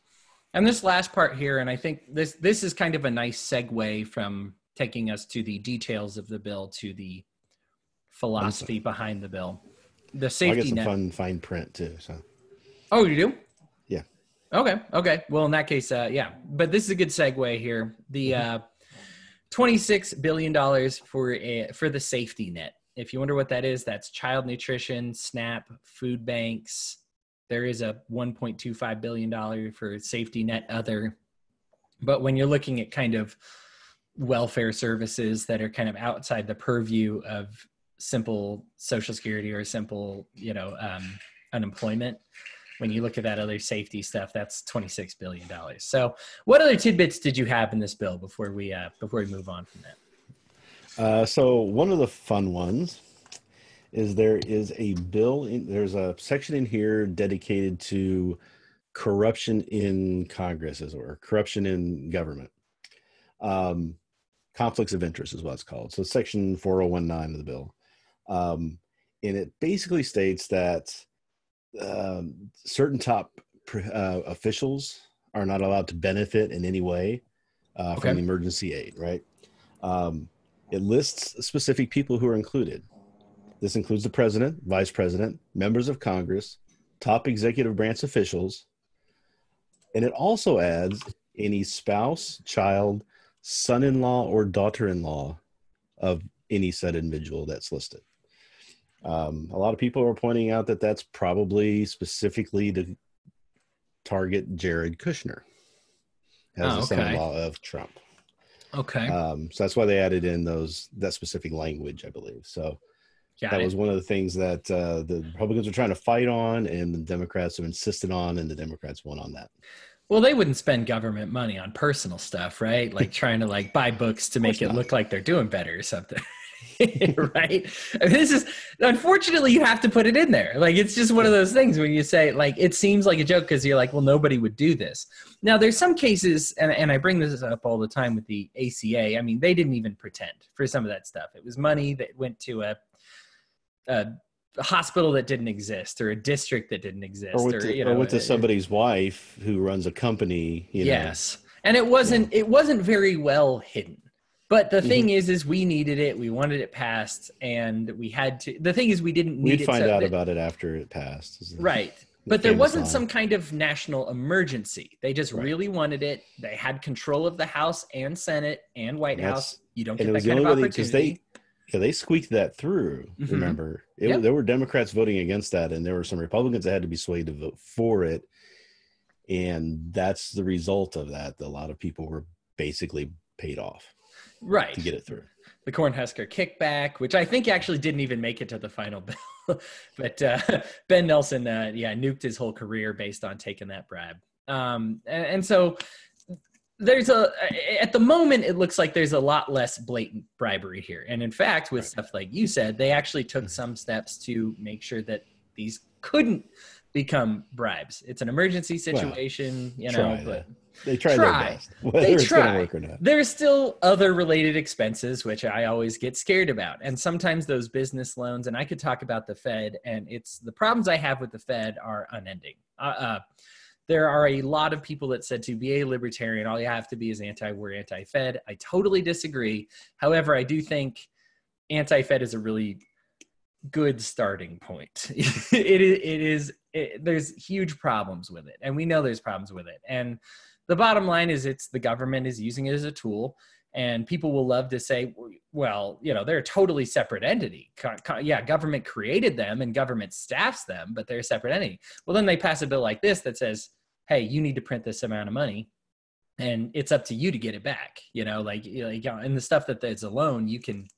And this last part here, and I think this this is kind of a nice segue from taking us to the details of the bill to the philosophy behind the bill. The safety. I got safety some net. fun fine print too. So. Oh, you do? Yeah. Okay. Okay. Well, in that case, uh, yeah. But this is a good segue here. The uh, twenty-six billion dollars for a, for the safety net. If you wonder what that is, that's child nutrition, SNAP, food banks. There is a one point two five billion dollar for safety net other. But when you're looking at kind of welfare services that are kind of outside the purview of simple social security or simple, you know, um, unemployment, when you look at that other safety stuff, that's twenty six billion dollars. So, what other tidbits did you have in this bill before we uh, before we move on from that? Uh, so one of the fun ones is there is a bill in there's a section in here dedicated to corruption in Congress as or corruption in government. Um, conflicts of interest is what it's called. So section 4019 of the bill. Um, and it basically states that um, certain top pr- uh, officials are not allowed to benefit in any way uh, from Okay. the emergency aid, right? Um, it lists specific people who are included. This includes the president, vice president, members of Congress, top executive branch officials, and it also adds any spouse, child, son in law, or daughter in law of any said individual that's listed. Um, a lot of people are pointing out that that's probably specifically to target Jared Kushner as Oh, the son-in-law of Trump. Okay. Um, so that's why they added in those that specific language, I believe. So Got that it. was one of the things that uh, the Republicans were trying to fight on, and the Democrats have insisted on, and the Democrats won on that. Well, they wouldn't spend government money on personal stuff, right? Like trying to like buy books to make it not. look like they're doing better or something. right? I mean, this is unfortunately you have to put it in there. Like it's just one of those things when you say like it seems like a joke because you're like, well, nobody would do this. Now there's some cases, and, and I bring this up all the time with the ACA. I mean, they didn't even pretend for some of that stuff. It was money that went to a, a hospital that didn't exist or a district that didn't exist Or went to, you or went to somebody's wife who runs a company. You know, yes and it wasn't it wasn't very well hidden but Mm-hmm. the thing is is we needed it we wanted it passed and we had to the thing is we didn't need we'd find so out that- about it after it passed. right the but there wasn't line. some kind of national emergency they just Right. really wanted it they had control of the house and senate and white And house you don't get that kind of way because opportunity they yeah they squeaked that through. Mhm. Remember, it, Yep. there were Democrats voting against that, and there were some Republicans that had to be swayed to vote for it, and that's the result of that. A lot of people were basically paid off right to get it through. the Cornhusker kickback, which I think actually didn't even make it to the final bill. but uh, Ben Nelson, uh, yeah, nuked his whole career based on taking that bribe. Um, and, and so there's a at the moment it looks like there's a lot less blatant bribery here. And in fact, with stuff like you said, they actually took Mhm. some steps to make sure that these couldn't become bribes. It's an emergency situation, you know, but They tried Try. their best, whether They try. work or not. there's still other related expenses which i always get scared about and sometimes those business loans and i could talk about the fed and it's the problems i have with the fed are unending uh, uh, there are a lot of people that said to be a libertarian all you have to be is anti-war anti-fed i totally disagree however i do think anti-fed is a really good starting point it is it is it, there's huge problems with it and we know there's problems with it and the bottom line is it's the government is using it as a tool and people will love to say well you know they're a totally separate entity. Yeah government created them and government staffs them but they're a separate entity. Well then they pass a bill like this that says hey you need to print this amount of money and it's up to you to get it back you know like like and the stuff that is a loan you can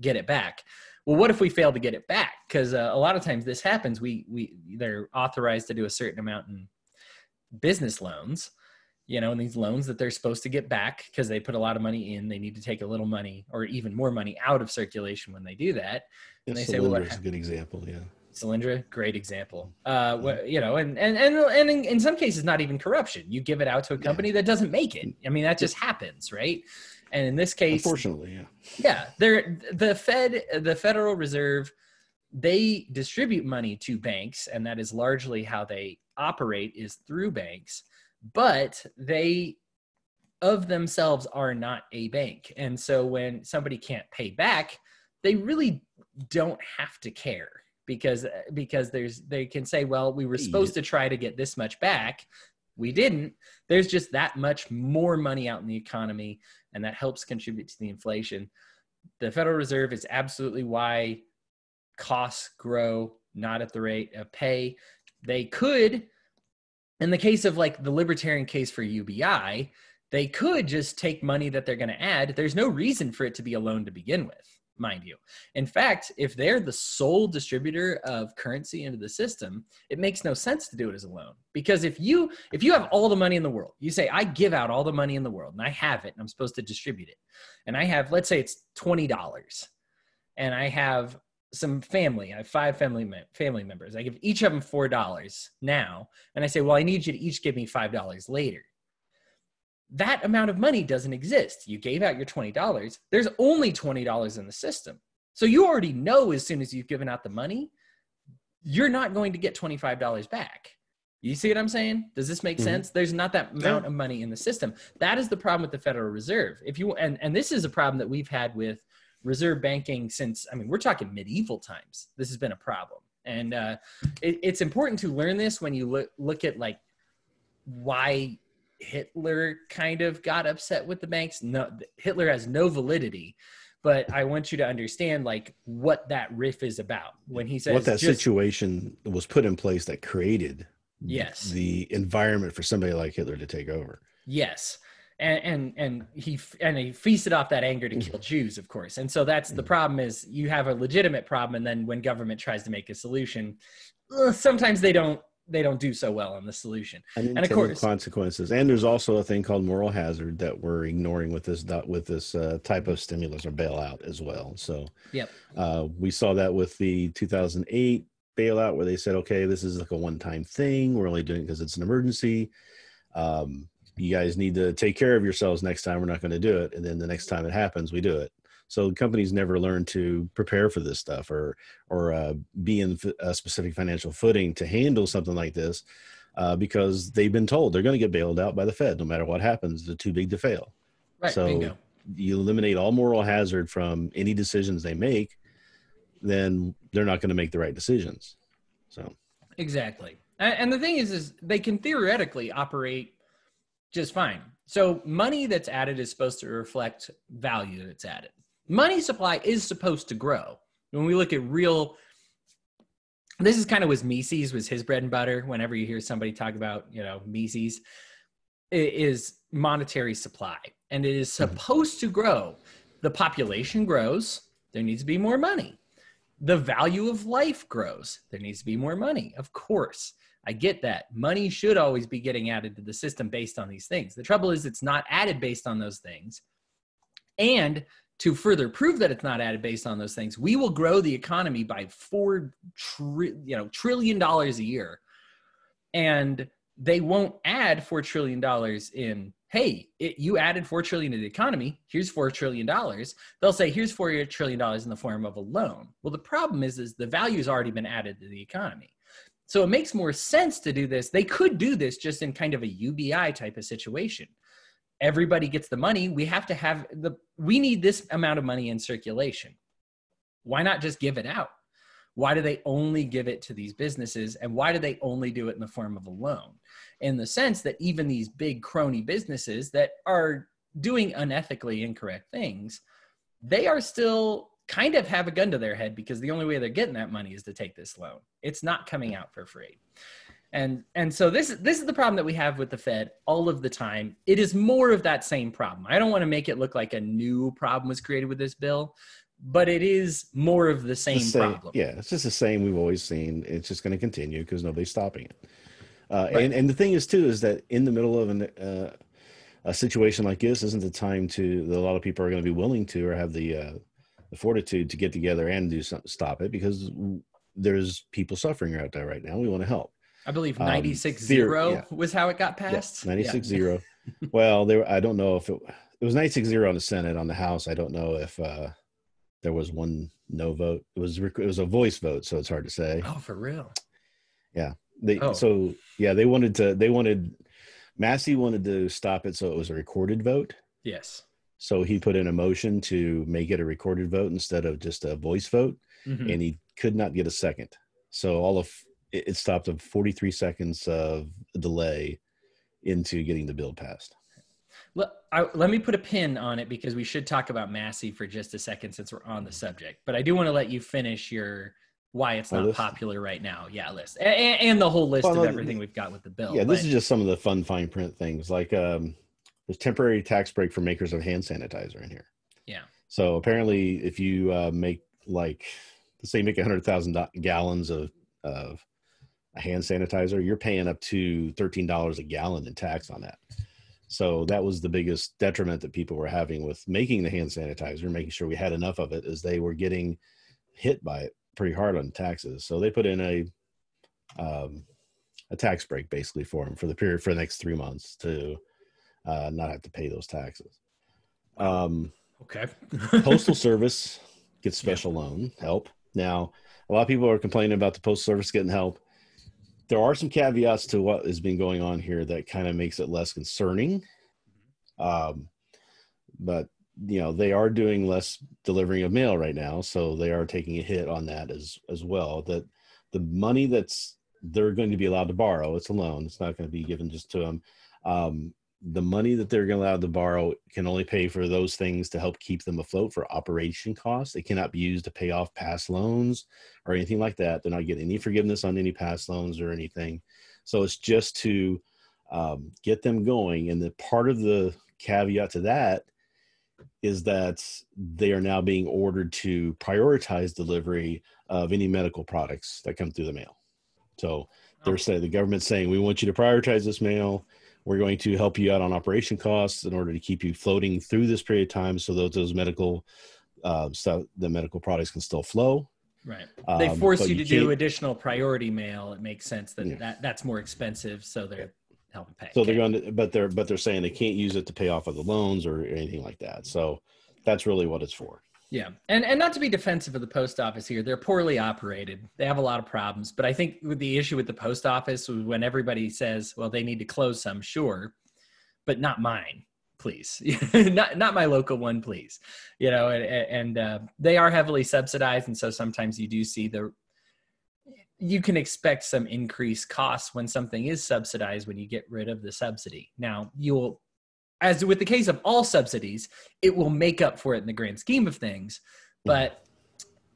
get it back. Well what if we fail to get it back? Because uh, a lot of times this happens. We we they're authorized to do a certain amount in business loans you know, and these loans that they're supposed to get back because they put a lot of money in, they need to take a little money or even more money out of circulation when they do that. And they say, well, Solyndra is a good example. Yeah. Solyndra, great example. Uh, wh- you know, and and and and in, in some cases, not even corruption. You give it out to a Yeah. company that doesn't make it. I mean, that just happens, right? And in this case, Unfortunately, yeah. yeah, they're the Fed, the Federal Reserve, they distribute money to banks, and that is largely how they operate is through banks. But they, of themselves, are not a bank, and so when somebody can't pay back, they really don't have to care because because there's they can say, well, we were supposed to try to get this much back. We didn't. There's just that much more money out in the economy and that helps contribute to the inflation. The Federal Reserve is absolutely why costs grow not at the rate of pay. They could, in the case of like the libertarian case for UBI, they could just take money that they're going to add. There's no reason for it to be a loan to begin with, mind you. In fact, if they're the sole distributor of currency into the system, it makes no sense to do it as a loan because if you if you have all the money in the world, you say I give out all the money in the world and I have it and I'm supposed to distribute it. And I have let's say it's $20 and I have some family. I have five family me- family members. I give each of them four dollars now, and I say, "Well, I need you to each give me five dollars later." That amount of money doesn't exist. You gave out your twenty dollars. There's only twenty dollars in the system, so you already know as soon as you've given out the money, you're not going to get twenty five dollars back. You see what I'm saying? Does this make Mhm. sense? There's not that amount of money in the system. That is the problem with the Federal Reserve. If you and and this is a problem that we've had with reserve banking since I mean we're talking medieval times. This has been a problem, and uh, it, it's important to learn this when you look look at like why Hitler kind of got upset with the banks. No, Hitler has no validity, but I want you to understand like what that riff is about when he says what that just- situation was put in place that created Yes. the environment for somebody like Hitler to take over. Yes. And and, and he and he feasted off that anger to kill Jews, of course. And so that's the Mm. problem is you have a legitimate problem, and then when government tries to make a solution, sometimes they don't they don't do so well on the solution. unintended course- consequences. And there's also a thing called moral hazard that we're ignoring with this with this uh, type of stimulus or bailout as well. So Yep. uh, we saw that with the 2008 bailout where they said, okay, this is like a one-time thing. We're only doing it because it's an emergency. Um, you guys need to take care of yourselves next time. We're not going to do it. And then the next time it happens, we do it. So companies never learn to prepare for this stuff or or uh, be in a specific financial footing to handle something like this uh, because they've been told they're going to get bailed out by the Fed no matter what happens. They're too big to fail. Right. So- bingo. You eliminate all moral hazard from any decisions they make, then they're not going to make the right decisions. So Exactly. And the thing is, is they can theoretically operate just fine. So money that's added is supposed to reflect value that's added. Money supply is supposed to grow. When we look at real, this is kind of was Mises was his bread and butter. Whenever you hear somebody talk about, you know, Mises, it is monetary supply, and it is mm-hmm. supposed to grow. The population grows. There needs to be more money the value of life grows. There needs to be more money. Of course, I get that. Money should always be getting added to the system based on these things. The trouble is, it's not added based on those things. And to further prove that it's not added based on those things, we will grow the economy by four tri- you know, trillion dollars a year. And they won't add four trillion dollars in hey it, you added four trillion to the economy here's four trillion dollars they'll say here's four trillion dollars in the form of a loan well the problem is is the value's already been added to the economy so it makes more sense to do this. They could do this just in kind of a ubi type of situation. Everybody gets the money. We have to have the we need this amount of money in circulation. Why not just give it out? Why do they only give it to these businesses and why do they only do it in the form of a loan? In the sense that even these big crony businesses that are doing unethically incorrect things they are still kind of have a gun to their head because the only way they're getting that money is to take this loan it's not coming out for free and and so this is this is the problem that we have with the fed all of the time it is more of that same problem i don't want to make it look like a new problem was created with this bill but it is more of the the same, same- problem Yeah, it's just the same we've always seen. It's just going to continue because nobody's stopping it. Uh, Right. And and the thing is too is that in the middle of an, uh, a situation like this, isn't the time to a lot of people are going to be willing to or have the uh, the fortitude to get together and do something stop it because there's people suffering out there right now. We want to help. i believe Um, 96 theor- 0 yeah. was how it got passed Ninety Yeah. six zero. Well, there. I don't know if it, it was ninety six zero on the Senate. On the House, I don't know if uh, there was one no vote. It was it was a voice vote, so it's hard to say. oh for real Yeah. They Oh. so yeah, they wanted to. They wanted Massie wanted to stop it so it was a recorded vote. yes So he put in a motion to make it a recorded vote instead of just a voice vote, Mhm. and he could not get a second. So all of it, it stopped of forty three seconds of delay into getting the bill passed. Let, I, let me put a pin on it because we should talk about Massie for just a second since we're on the subject. But I do want to let you finish your why it's not popular right now. Yeah, list and, and the whole list Well, of everything we've got with the bill. yeah, this is just some of the fun fine print things like um, there's temporary tax break for makers of hand sanitizer in here. Yeah. So apparently, if you uh, make like, let's say, you make hundred thousand gallons of of a hand sanitizer, you're paying up to thirteen dollars a gallon in tax on that. So that was the biggest detriment that people were having with making the hand sanitizer, making sure we had enough of it, is they were getting hit by it pretty hard on taxes. So they put in a um, a tax break basically for them for the period for the next three months to uh, not have to pay those taxes. Um, okay. postal service gets special loan help. Now, a lot of people are complaining about the postal service getting help. There are some caveats to what has been going on here that kind of makes it less concerning. Um, but you know they are doing less delivering of mail right now, so they are taking a hit on that as as well. That the money that's they're going to be allowed to borrow, it's a loan. It's not going to be given just to them. Um, the money that they're allowed to borrow can only pay for those things to help keep them afloat for operation costs. It cannot be used to pay off past loans or anything like that. They're not getting any forgiveness on any past loans or anything. So it's just to um, get them going. And the part of the caveat to that is that they are now being ordered to prioritize delivery of any medical products that come through the mail. So they're saying the government's saying we want you to prioritize this mail. We're going to help you out on operation costs in order to keep you floating through this period of time, so that those medical uh, stuff, the medical products can still flow. Right. They Um, force but you you to do additional priority mail. It makes sense that, Yeah. that that's more expensive, so they're helping pay. So they're going to, but they're but they're saying they can't use it to pay off of the loans or anything like that. So that's really what it's for. Yeah, and and not to be defensive of the post office here, they're poorly operated. They have a lot of problems, but I think with the issue with the post office was when everybody says, "Well, they need to close some," sure, but not mine, please. not not my local one, please. You know, and, and uh, they are heavily subsidized, and so sometimes you do see the. You can expect some increased costs when something is subsidized when you get rid of the subsidy. Now you'll as with the case of all subsidies, it will make up for it in the grand scheme of things. But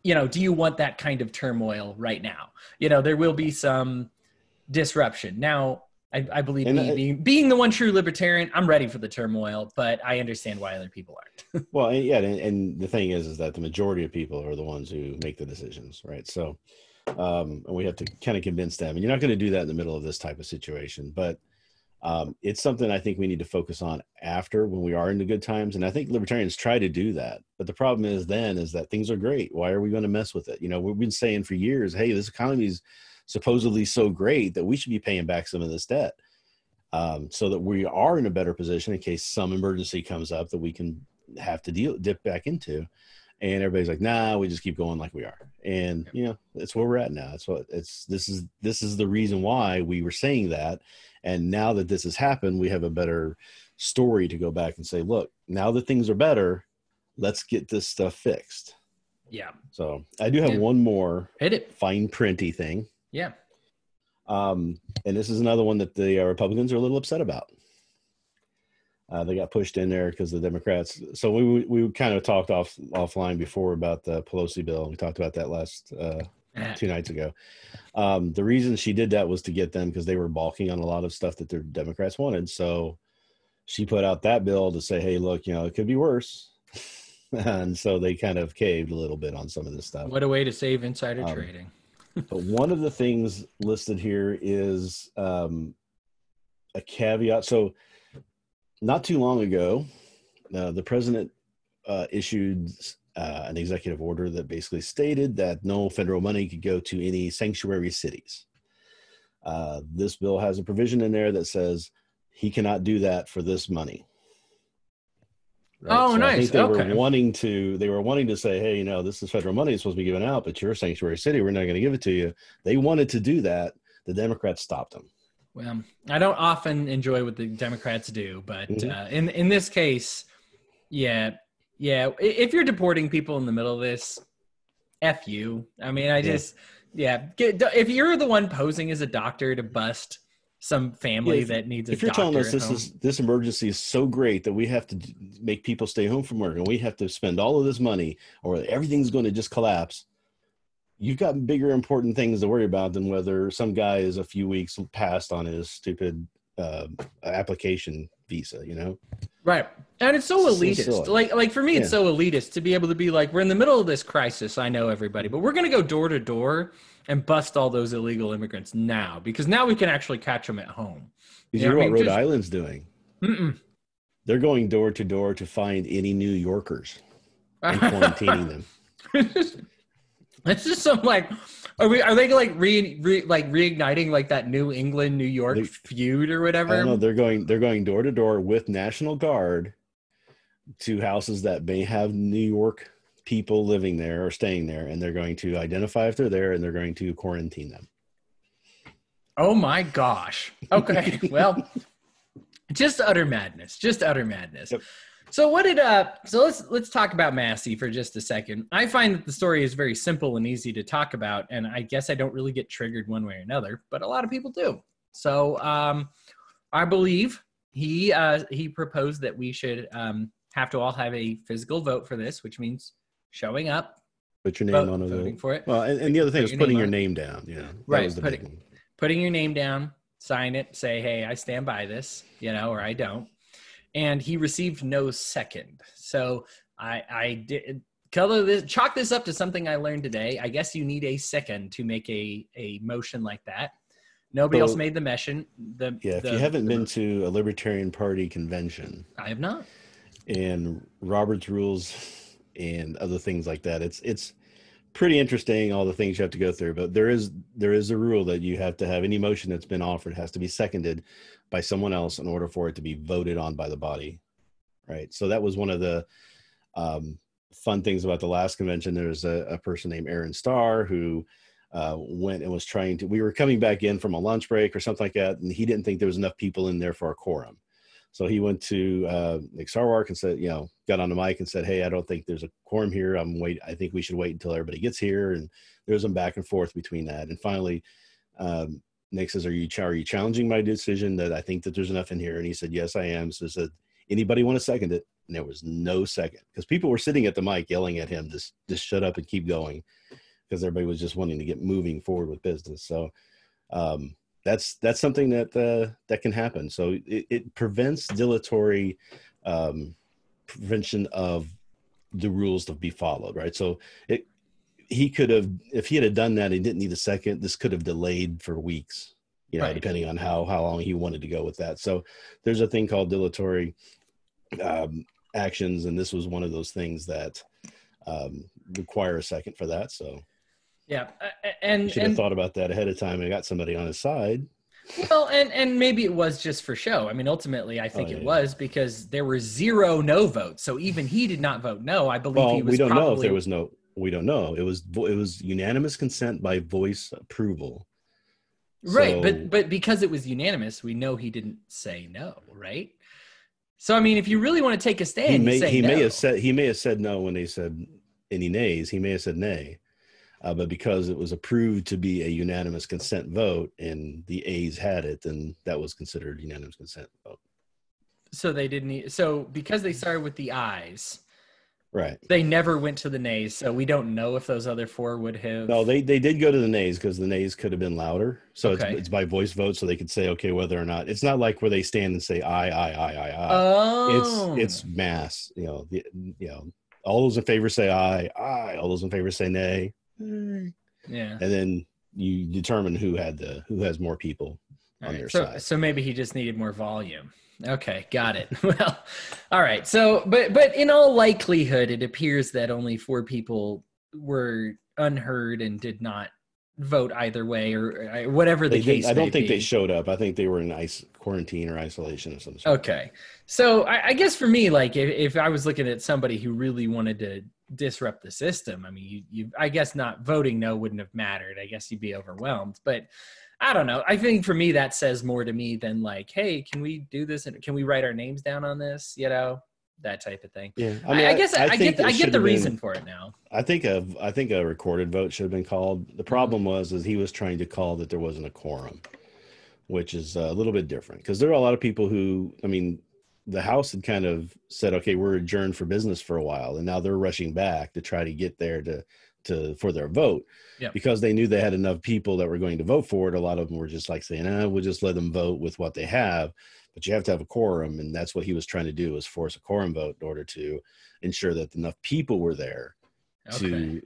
you know, do you want that kind of turmoil right now? You know, there will be some disruption. Now, I, I believe me I- being being the one true libertarian, I'm ready for the turmoil, but I understand why other people aren't. Well, yeah, and, and the thing is, is that the majority of people are the ones who make the decisions, right? So, um, and we have to kind of convince them, and you're not going to do that in the middle of this type of situation, but um, it's something I think we need to focus on after when we are in the good times, and I think libertarians try to do that, but the problem is then is that things are great. Why are we going to mess with it? You know, we've been saying for years, hey, this economy is supposedly so great that we should be paying back some of this debt. Um, so that we are in a better position in case some emergency comes up that we can have to deal dip back into and everybody's like nah we just keep going like we are. And you know that's where we're at now. That's what it's this is this is the reason why we were saying that. And now that this has happened we have a better story to go back and say look now that things are better let's get this stuff fixed. Yeah, so i do have Yeah. one more hit it. fine printy thing. Yeah, um, and this is another one that the uh, Republicans are a little upset about. Uh, they got pushed in there because the Democrats. So we we kind of talked off offline before about the Pelosi bill. We talked about that last uh, two nights ago. Um, the reason she did that was to get them because they were balking on a lot of stuff that the Democrats wanted. So she put out that bill to say, "Hey, look, you know, it could be worse." and so they kind of caved a little bit on some of this stuff. what a way to save insider Um, trading. But one of the things listed here is um, a caveat. So, not too long ago, uh, the president uh, issued uh, an executive order that basically stated that no federal money could go to any sanctuary cities. Uh, this bill has a provision in there that says he cannot do that for this money. Oh, I nice. think they Okay. were wanting to. They were wanting to say, "Hey, you know, this is federal money; it's supposed to be given out, but you're a sanctuary city. We're not going to give it to you." They wanted to do that. The Democrats stopped them. Well, I don't often enjoy what the Democrats do, but Mhm. uh, in in this case, yeah, yeah. If you're deporting people in the middle of this, f you. I mean, I just yeah. Get, if you're the one posing as a doctor to bust some family Yeah, if- that needs a if you're doctor telling us this home- is this emergency is so great that we have to make people stay home from work and we have to spend all of this money or everything's going to just collapse you've got bigger important things to worry about than whether some guy is a few weeks past on his stupid uh, application visa you know Right. And it's so elitist. like like for me it's Yeah. so elitist to be able to be like we're in the middle of this crisis, I know everybody, but we're going to go door to door and bust all those illegal immigrants now because now we can actually catch them at home. You I know mean, what rhode just- island's doing Mm-mm. they're going door to door to find any new yorkers and quarantining them it's just some like are we are they like re, re like reigniting like that New England New York They- feud or whatever? don't. They're going. They're going door to door with National Guard to houses that may have New York people living there or staying there, and they're going to identify if they're there, and they're going to quarantine them. Oh my gosh. Okay. well, just utter madness. Just utter madness. Yep. So what did uh so let's let's talk about Massie for just a second. I find that the story is very simple and easy to talk about and I guess I don't really get triggered one way or another, but a lot of people do. So um I believe he uh he proposed that we should um have to all have a physical vote for this, which means showing up, Put your name vote, on it. voting for it. Well, and, and the other thing is putting your name down. Yeah, Right, was the put big it- one. putting your name down, sign it, say, hey, I stand by this, you know, or I don't. And he received no second. So I, I did color this, chalk this up to something I learned today. I guess you need a second to make a a motion like that. Nobody So- else made the motion. The Yeah, if you haven't the- been to a Libertarian Party convention I have not. and Robert's rules and other things like that, it's it's pretty interesting all the things you have to go through. But there is there is a rule that you have to have any motion that's been offered has to be seconded by someone else in order for it to be voted on by the body. Right. So that was one of the um, fun things about the last convention. There was a, a person named Aaron Starr who uh, went and was trying to. We were coming back in from a lunch break or something like that, and he didn't think there was enough people in there for a quorum. So he went to uh, Nick Sarwark and said, you know, got on the mic and said, "Hey, I don't think there's a quorum here. I'm wait. I think we should wait until everybody gets here." And there was some back and forth between that. And finally, um, Nick says, "Are you are you challenging my decision that I think that there's enough in here?" And he said, "Yes, I am." So he said, "Anybody want to second it?" And there was no second because people were sitting at the mic yelling at him, "Just just shut up and keep going," because everybody was just wanting to get moving forward with business. So. Um, that's that's something that uh, that can happen. So it, it prevents dilatory um, prevention of the rules to be followed, right? So it he could have if he had done that, he didn't need a second. This could have delayed for weeks, you know, Right. depending on how how long he wanted to go with that. So there's a thing called dilatory um, actions, and this was one of those things that um, require a second for that. So Yeah, and should have and thought about that ahead of time and got somebody on his side. well, and and maybe it was just for show. I mean, ultimately, I think Oh, it yeah. was because there were zero no votes. So even he did not vote no. I believe Well, he was. we don't know if there was no. We don't know. It was vo- it was unanimous consent by voice approval. right, So- but but because it was unanimous, we know he didn't say no, right? So I mean, if you really want to take a stand, he may say he no. may have said he may have said no when they said any nays. He may have said nay, uh, but because it was approved to be a unanimous consent vote and the A's had it, then that was considered unanimous consent vote. So they didn't. So because they started with the ayes, Right. they never went to the nays. So we don't know if those other four would have. No, they they did go to the nays because the nays could have been louder. So Okay. it's, it's by voice vote, so they could say okay whether or not. It's not like where they stand and say I, I, I, I, aye. Oh, it's it's mass you know the, you know all those in favor say aye aye all those in favor say nay Yeah. and then you determine who had the who has more people on right, their so, side. So maybe he just needed more volume. Okay, got it. well, all right. So, but but in all likelihood, it appears that only four people were unheard and did not vote either way, or, or whatever the they case. i don't think they showed up i think they were in ice quarantine or isolation or something Okay, so I, I guess for me, like if, if I was looking at somebody who really wanted to disrupt the system, I mean, you, you, I guess not voting no wouldn't have mattered. I guess you'd be overwhelmed, but I don't know. I think for me that says more to me than like, hey, can we do this and can we write our names down on this? You know, that type of thing. yeah I, I guess I, I get I get the have been- reason for it now. i think a i think a recorded vote should have been called the mm-hmm. problem was is he was trying to call that there wasn't a quorum which is uh, a little bit different because there are a lot of people who i mean the house had kind of said okay we're adjourned for business for a while and now they're rushing back to try to get there to to for their vote Yep. because they knew they had enough people that were going to vote for it a lot of them were just like saying eh, we'll just let them vote with what they have but you have to have a quorum and that's what he was trying to do was force a quorum vote in order to ensure that enough people were there Okay, to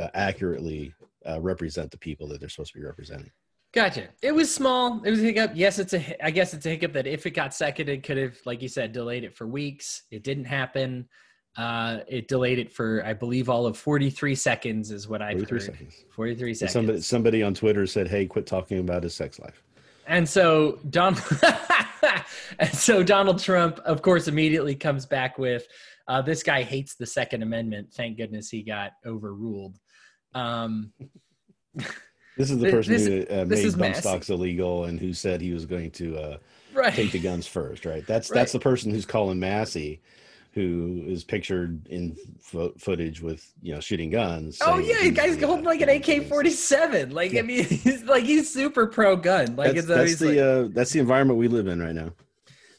uh, accurately uh, represent the people that they're supposed to be representing gotcha. It was small. It was a hiccup. Yes, it's a. I guess it's a hiccup that if it got seconded, could have, like you said, delayed it for weeks. It didn't happen. Uh, it delayed it for, I believe, all of 43 seconds is what I've 43 heard. seconds 43 seconds. somebody somebody on twitter said hey quit talking about his sex life And so Donald, and so Donald Trump, of course, immediately comes back with, uh, "This guy hates the Second Amendment. Thank goodness he got overruled." Um, This is the person this- who uh, made bump stocks illegal and who said he was going to uh, right. take the guns first, right? That's Right. that's the person who's calling Massey, who is pictured in fo- footage with you know shooting guns. Oh yeah, the he's guy's uh, holding like an AK forty seven. Like I mean, he's like he's super pro gun. Like That's, it's that's the like, uh, that's the environment we live in right now.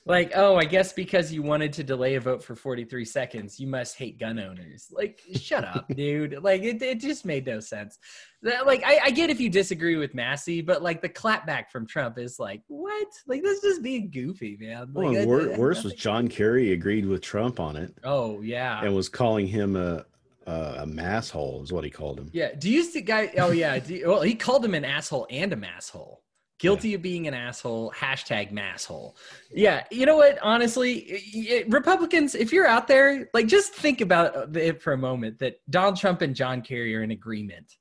Like, oh, I guess because you wanted to delay a vote for 43 seconds, you must hate gun owners. Like, shut up, dude. Like, it, it just made no sense. That, like, I, I get if you disagree with Massie, but like the clapback from Trump is like, what? Like, this is just being goofy, man. Like, Well, wor- worse was John Kerry agreed with Trump on it Oh yeah. and was calling him a a, a masshole is what he called him. Yeah. Do you see guy? Oh yeah. You- well, he called him an asshole and a masshole. Guilty of being an asshole. Hashtag masshole. Yeah. You know what? Honestly, y- Republicans, if you're out there, like, just think about it for a moment. That Donald Trump and John Kerry are in agreement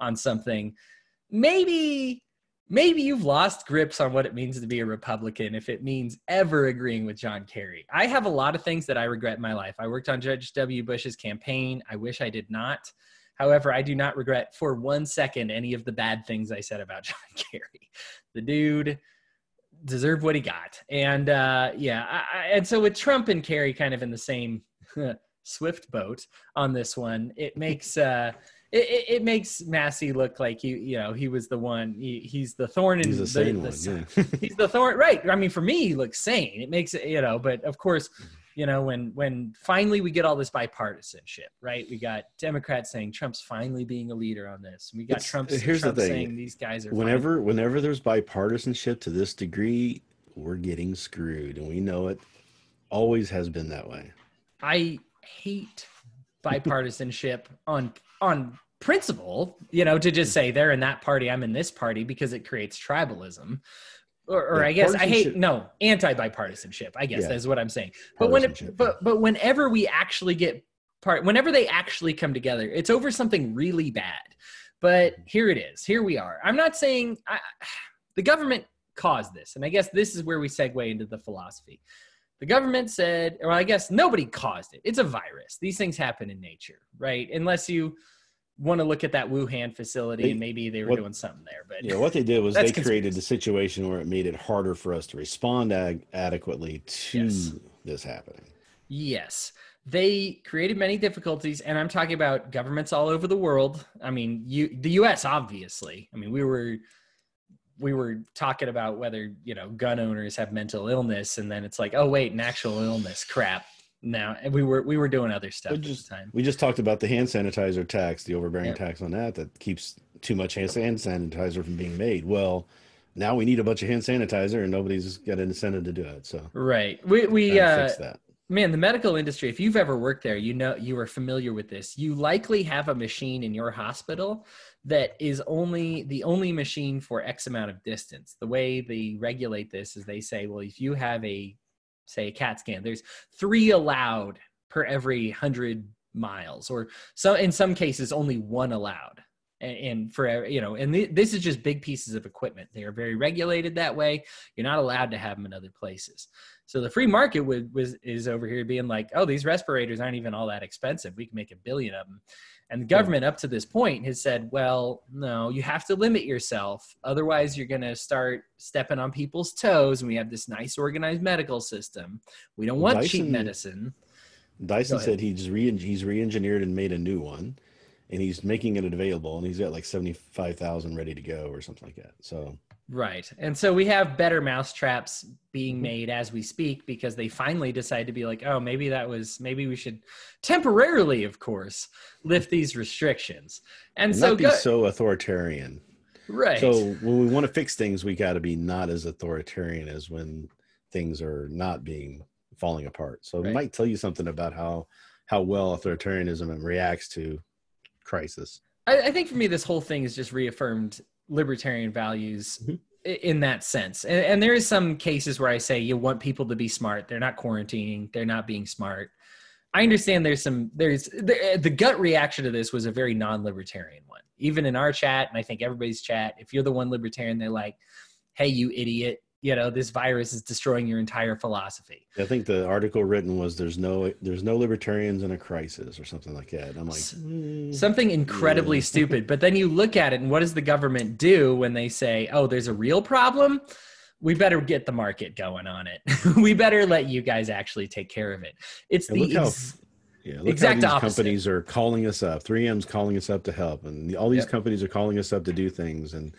on something. Maybe. Maybe you've lost grips on what it means to be a Republican if it means ever agreeing with John Kerry. I have a lot of things that I regret in my life. I worked on George W. Bush's campaign. I wish I did not. However, I do not regret for one second any of the bad things I said about John Kerry. The dude deserved what he got. And uh, yeah, I, I, and so with Trump and Kerry kind of in the same swift boat on this one, it makes uh, it, it, makes Massie look like he, you know, he was the one. He, he's the thorn in He's the, sane the- one. Yeah. he's the thorn right i mean for me he looks sane it makes it you know but of course you know when when finally we get all this bipartisanship right we got democrats saying trump's finally being a leader on this we got trump, uh, Trump saying these guys are fine. whenever whenever there's bipartisanship to this degree, we're getting screwed, and we know it. Always has been that way. i hate bipartisanship on on principle you know to just say they're in that party i'm in this party because it creates tribalism or, or I guess I hate no anti-bipartisanship. I guess Yeah. that's what I'm saying. But when it, but but whenever we actually get part, whenever they actually come together, it's over something really bad. But mm-hmm. here it is. Here we are. I'm not saying I, the government caused this, and I guess this is where we segue into the philosophy. The government said, or I guess nobody caused it. It's a virus. These things happen in nature, right? Unless you want to look at that Wuhan facility They- and maybe they were what- doing something there. But Yeah, what they did was they created the situation where it made it harder for us to respond ag- adequately to Yes. this happening. Yes. They created many difficulties, and I'm talking about governments all over the world. I mean, you, the U.S. obviously. I mean, we were we were talking about whether you know gun owners have mental illness, and then it's like, oh wait, an actual illness. Crap. Now, and we were we were doing other stuff We just- time. We just talked about the hand sanitizer tax, the overbearing Yep. tax on that that keeps too much hand hand sanitizer from being made. Well, now we need a bunch of hand sanitizer, and nobody's got an incentive to do it. So Right. We we uh, fix that. man the medical industry if you've ever worked there you know you are familiar with this you likely have a machine in your hospital that is only the only machine for x amount of distance the way they regulate this is they say well if you have a say a cat scan. There's three allowed per every 100 miles or so in some cases only one allowed and, for you know and th- this is just big pieces of equipment they are very regulated that way you're not allowed to have them in other places so the free market would, was is over here being like, oh, these respirators aren't even all that expensive. We can make a billion of them. And the government up to this point has said, well, no, you have to limit yourself. Otherwise, you're going to start stepping on people's toes. And we have this nice organized medical system. We don't want cheap medicine. Dyson said he's re he's re-engineered and made a new one, and he's making it available, and he's got like seventy five thousand ready to go or something like that. So Right. And so we have better mousetraps Mm-hmm. being made as we speak because they finally decide to be like, oh, maybe that was, maybe we should temporarily, of course, lift these restrictions. And, and so, not be go, so authoritarian. right. So when we want to fix things, we got to be not as authoritarian as when things are not being falling apart. So Right. it might tell you something about how how well authoritarianism reacts to crisis. I, I think for me, this whole thing has just reaffirmed libertarian values Mhm. in that sense. And, and there is some cases where I say you want people to be smart. They're not quarantining. They're not being smart. I understand there's some there's the, the gut reaction to this was a very non-libertarian one. Even in our chat, and I think everybody's chat, if you're the one libertarian, they're like, "Hey, you idiot! You know this virus is destroying your entire philosophy." I think the article written was there's no there's no libertarians in a crisis or something like that. And I'm like, "Mm, something incredibly Yeah. stupid. But then you look at it, and what does the government do when they say, "Oh, there's a real problem"? We better get the market going on it. we better let you guys actually take care of it. It's And the ex- yeah, look exact how these opposite. companies are calling us up. 3M's calling us up to help, and all these Yep. companies are calling us up to do things. And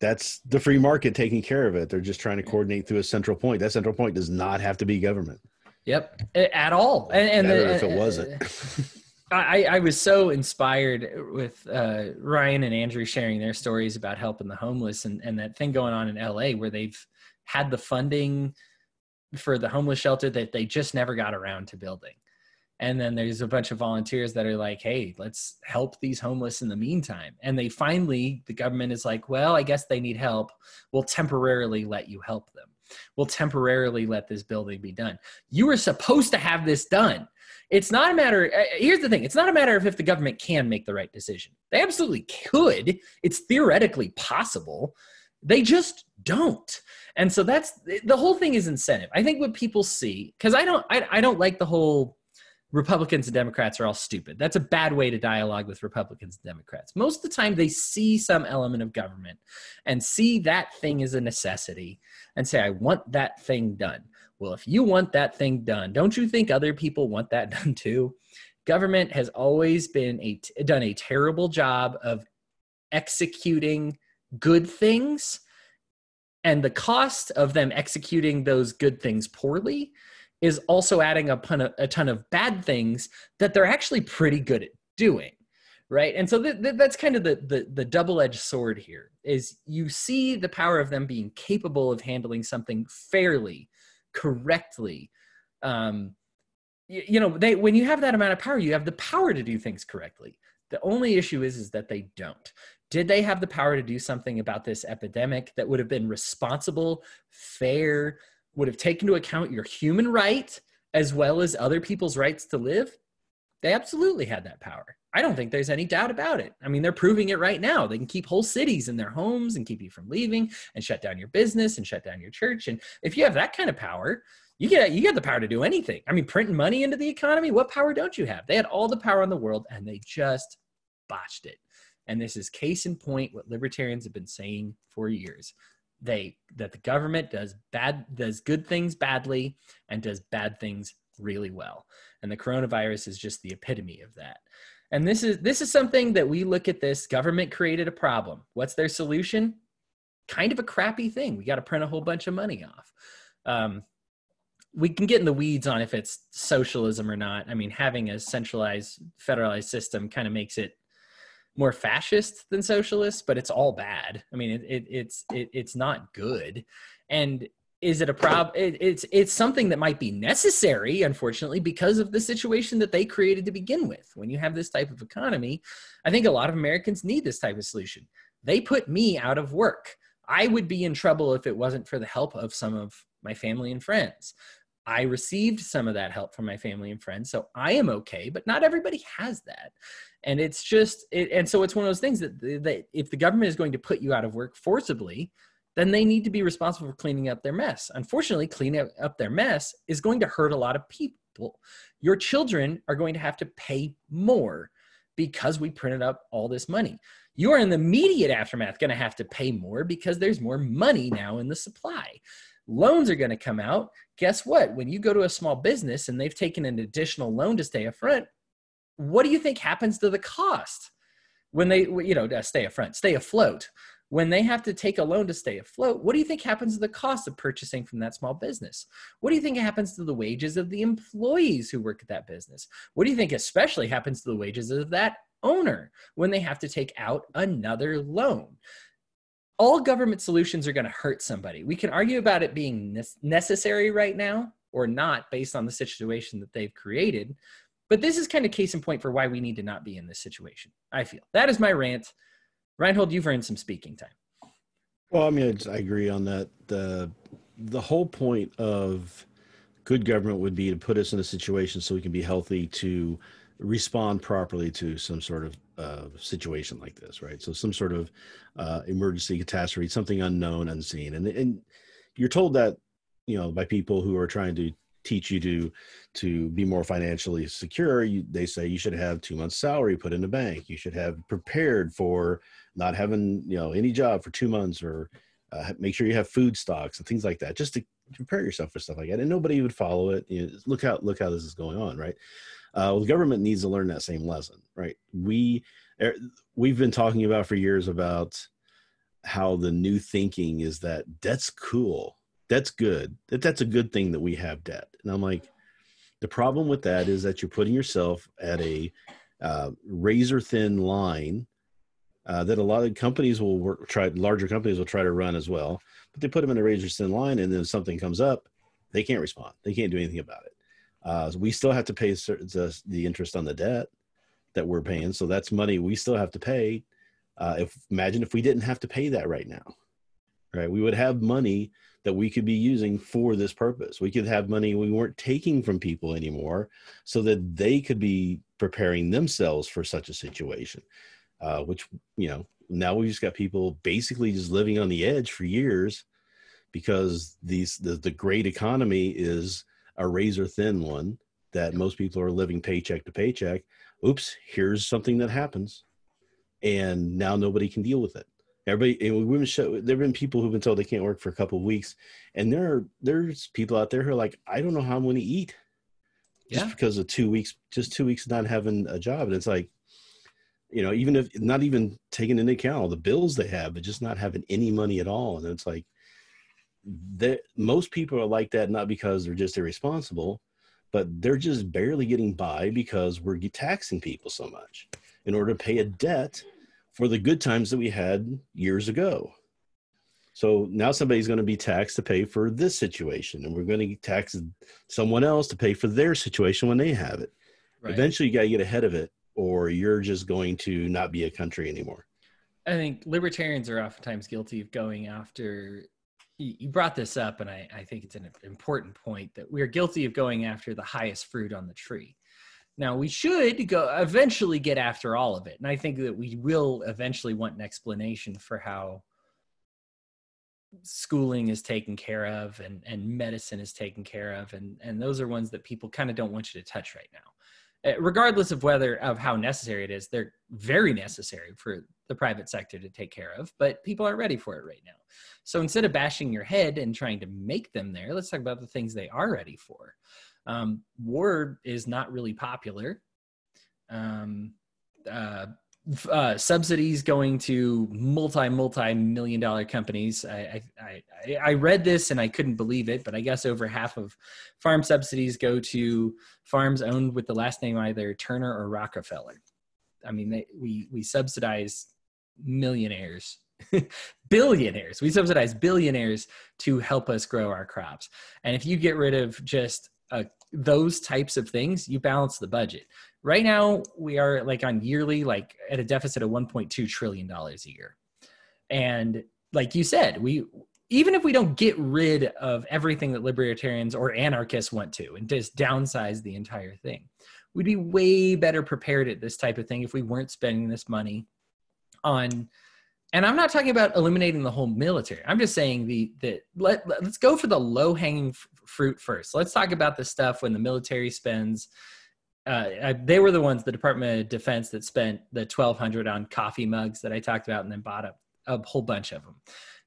that's the free market taking care of it. They're just trying to coordinate through a central point. That central point does not have to be government. Yep, at all. And, and the, if it wasn't. I, I was so inspired with uh, Ryan and Andrew sharing their stories about helping the homeless and, and that thing going on in LA where they've had the funding for the homeless shelter that they just never got around to building. And then there's a bunch of volunteers that are like, hey, let's help these homeless in the meantime. And they finally, the government is like, well, I guess they need help. We'll temporarily let you help them. We'll temporarily let this building be done. You were supposed to have this done. It's not a matter, uh, here's the thing it's not a matter of if the government can make the right decision. They absolutely could, it's theoretically possible. They just don't. And so that's the whole thing is incentive. I think what people see, because I don't, I, I don't like the whole Republicans and Democrats are all stupid. That's a bad way to dialogue with Republicans and Democrats. Most of the time, they see some element of government and see that thing as a necessity and say, I want that thing done. Well, if you want that thing done, don't you think other people want that done too? Government has always been a, done a terrible job of executing good things. And the cost of them executing those good things poorly is also adding a ton of, a ton of bad things that they're actually pretty good at doing right? And so th- th- that's kind of the, the, the double-edged sword here is you see the power of them being capable of handling something fairly correctly. Um, you, you know they when you have that amount of power you have the power to do things correctly. The only issue is is that they don't. Did they have the power to do something about this epidemic that would have been responsible fair would have taken into account your human right as well as other people's rights to live, they absolutely had that power. I don't think there's any doubt about it. I mean, they're proving it right now. They can keep whole cities in their homes and keep you from leaving and shut down your business and shut down your church. And if you have that kind of power, you get you get the power to do anything. I mean, printing money into the economy, what power don't you have? They had all the power in the world and they just botched it. And this is case in point what libertarians have been saying for years they that the government does bad does good things badly and does bad things really well. And the coronavirus is just the epitome of that. And this is this is something that we look at this government created a problem. What's their solution? Kind of a crappy thing. We got to print a whole bunch of money off. Um, we can get in the weeds on if it's socialism or not. I mean having a centralized federalized system kind of makes it more fascist than socialist, but it's all bad. I mean, it, it it's it, it's not good. And is it a problem? It, it's it's something that might be necessary, unfortunately, because of the situation that they created to begin with. When you have this type of economy, I think a lot of Americans need this type of solution. They put me out of work. I would be in trouble if it wasn't for the help of some of my family and friends. I received some of that help from my family and friends, so I am okay. But not everybody has that, and it's just it, and so it's one of those things that, that if the government is going to put you out of work forcibly, then they need to be responsible for cleaning up their mess. Unfortunately, cleaning up their mess is going to hurt a lot of people. Your children are going to have to pay more because we printed up all this money. You are in the immediate aftermath going to have to pay more because there's more money now in the supply loans are going to come out. Guess what? When you go to a small business and they've taken an additional loan to stay afront, what do you think happens to the cost when they, you know, uh, stay afront, stay afloat? When they have to take a loan to stay afloat, what do you think happens to the cost of purchasing from that small business? What do you think happens to the wages of the employees who work at that business? What do you think especially happens to the wages of that owner when they have to take out another loan? all government solutions are going to hurt somebody. We can argue about it being necessary right now or not based on the situation that they've created. But this is kind of case in point for why we need to not be in this situation. I feel that is my rant. Rhinehold, you've earned some speaking time. Well, I mean, I agree on that. The the whole point of good government would be to put us in a situation so we can be healthy to respond properly to some sort of uh, situation like this, right? So some sort of uh, emergency catastrophe, something unknown, unseen, and and you're told that you know by people who are trying to teach you to to be more financially secure. You, they say you should have two months' salary put in the bank. You should have prepared for not having you know any job for two months, or uh, make sure you have food stocks and things like that, just to prepare yourself for stuff like that. And nobody would follow it. You know, look how look how this is going on, right? Uh, well, the government needs to learn that same lesson, right? We er, we've been talking about for years about how the new thinking is that debt's cool. That's good. That that's a good thing that we have debt. And I'm like, the problem with that is that you're putting yourself at a uh, razor thin line uh, that a lot of companies will work, try, larger companies will try to run as well, but they put them in a razor thin line, and then something comes up, they can't respond. They can't do anything about it. Uh, so we still have to pay the, the interest on the debt that we're paying. So that's money we still have to pay. Uh, if imagine if we didn't have to pay that right now, right? We would have money that we could be using for this purpose. We could have money we weren't taking from people anymore, so that they could be preparing themselves for such a situation. Uh, which you know now we've just got people basically just living on the edge for years because these the, the great economy is a razor thin one that most people are living paycheck to paycheck. Oops, here's something that happens, and now nobody can deal with it. Everybody, and women show there've been people who've been told they can't work for a couple of weeks, and there are there's people out there who are like, I don't know how I'm going to eat, just yeah. because of two weeks, just two weeks not having a job, and it's like, you know, even if not even taking into account all the bills they have, but just not having any money at all, and it's like that most people are like that not because they're just irresponsible but they're just barely getting by because we're taxing people so much in order to pay a debt for the good times that we had years ago so now somebody's going to be taxed to pay for this situation and we're going to tax someone else to pay for their situation when they have it right. eventually you got to get ahead of it or you're just going to not be a country anymore i think libertarians are oftentimes guilty of going after you brought this up, and I, I think it's an important point that we are guilty of going after the highest fruit on the tree. Now, we should go eventually get after all of it. And I think that we will eventually want an explanation for how schooling is taken care of and, and medicine is taken care of. And, and those are ones that people kind of don't want you to touch right now. Uh, regardless of whether of how necessary it is they're very necessary for the private sector to take care of but people aren't ready for it right now so instead of bashing your head and trying to make them there let's talk about the things they are ready for um, war is not really popular um, uh, uh, subsidies going to multi multi million dollar companies. I, I, I I read this and I couldn't believe it, but I guess over half of farm subsidies go to farms owned with the last name either Turner or Rockefeller. I mean, they, we we subsidize millionaires, billionaires. We subsidize billionaires to help us grow our crops. And if you get rid of just uh, those types of things, you balance the budget. Right now we are like on yearly like at a deficit of 1.2 trillion dollars a year. And like you said we even if we don't get rid of everything that libertarians or anarchists want to and just downsize the entire thing we'd be way better prepared at this type of thing if we weren't spending this money on and i'm not talking about eliminating the whole military i'm just saying the that let, let's go for the low hanging f- fruit first let's talk about the stuff when the military spends uh, they were the ones, the Department of Defense, that spent the twelve hundred on coffee mugs that I talked about, and then bought a, a whole bunch of them.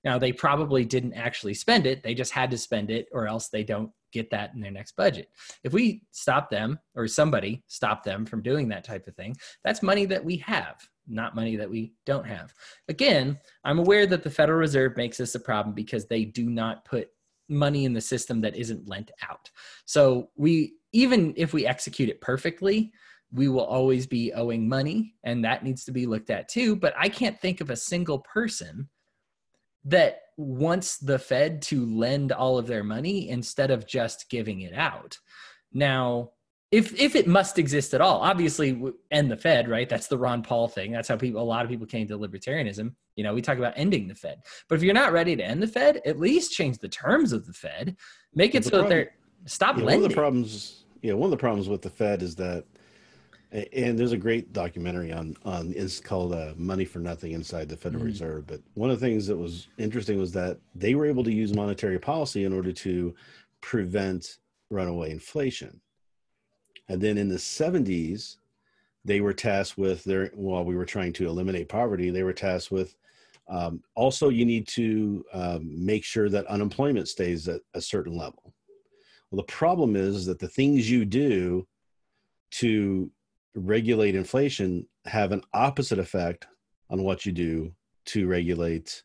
Now they probably didn't actually spend it; they just had to spend it, or else they don't get that in their next budget. If we stop them, or somebody stop them from doing that type of thing, that's money that we have, not money that we don't have. Again, I'm aware that the Federal Reserve makes this a problem because they do not put money in the system that isn't lent out. So we even if we execute it perfectly, we will always be owing money and that needs to be looked at too. But I can't think of a single person that wants the Fed to lend all of their money instead of just giving it out. Now, if if it must exist at all, obviously end the Fed, right? That's the Ron Paul thing. That's how people a lot of people came to libertarianism. You know, we talk about ending the Fed. But if you're not ready to end the Fed, at least change the terms of the Fed. Make it the so problem, that they're stop yeah, lending. One of the problems yeah, one of the problems with the Fed is that, and there's a great documentary on on it's called uh, "Money for Nothing" inside the Federal mm Reserve. But one of the things that was interesting was that they were able to use monetary policy in order to prevent runaway inflation. And then in the 70s, they were tasked with their while we were trying to eliminate poverty, they were tasked with um, also you need to um, make sure that unemployment stays at a certain level well, the problem is that the things you do to regulate inflation have an opposite effect on what you do to regulate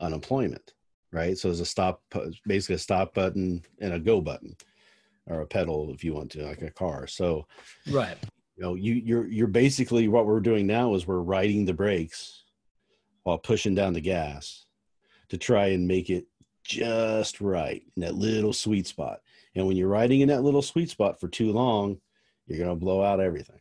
unemployment, right? So there's a stop, basically a stop button and a go button, or a pedal if you want to, like a car. So, right, you know, you you're you're basically what we're doing now is we're riding the brakes while pushing down the gas to try and make it just right in that little sweet spot. And when you're riding in that little sweet spot for too long, you're going to blow out everything.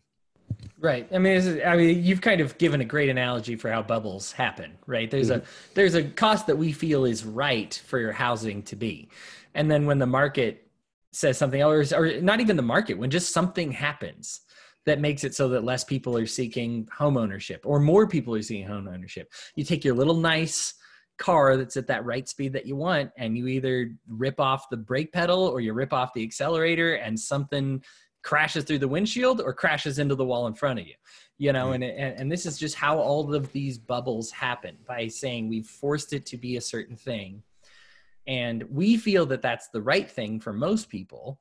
Right. I mean, is, I mean, you've kind of given a great analogy for how bubbles happen, right? There's mm-hmm. a there's a cost that we feel is right for your housing to be, and then when the market says something else, or not even the market, when just something happens that makes it so that less people are seeking home ownership or more people are seeking home ownership, you take your little nice car that's at that right speed that you want and you either rip off the brake pedal or you rip off the accelerator and something crashes through the windshield or crashes into the wall in front of you you know? Mm. And, and and this is just how all of these bubbles happen by saying we've forced it to be a certain thing and we feel that that's the right thing for most people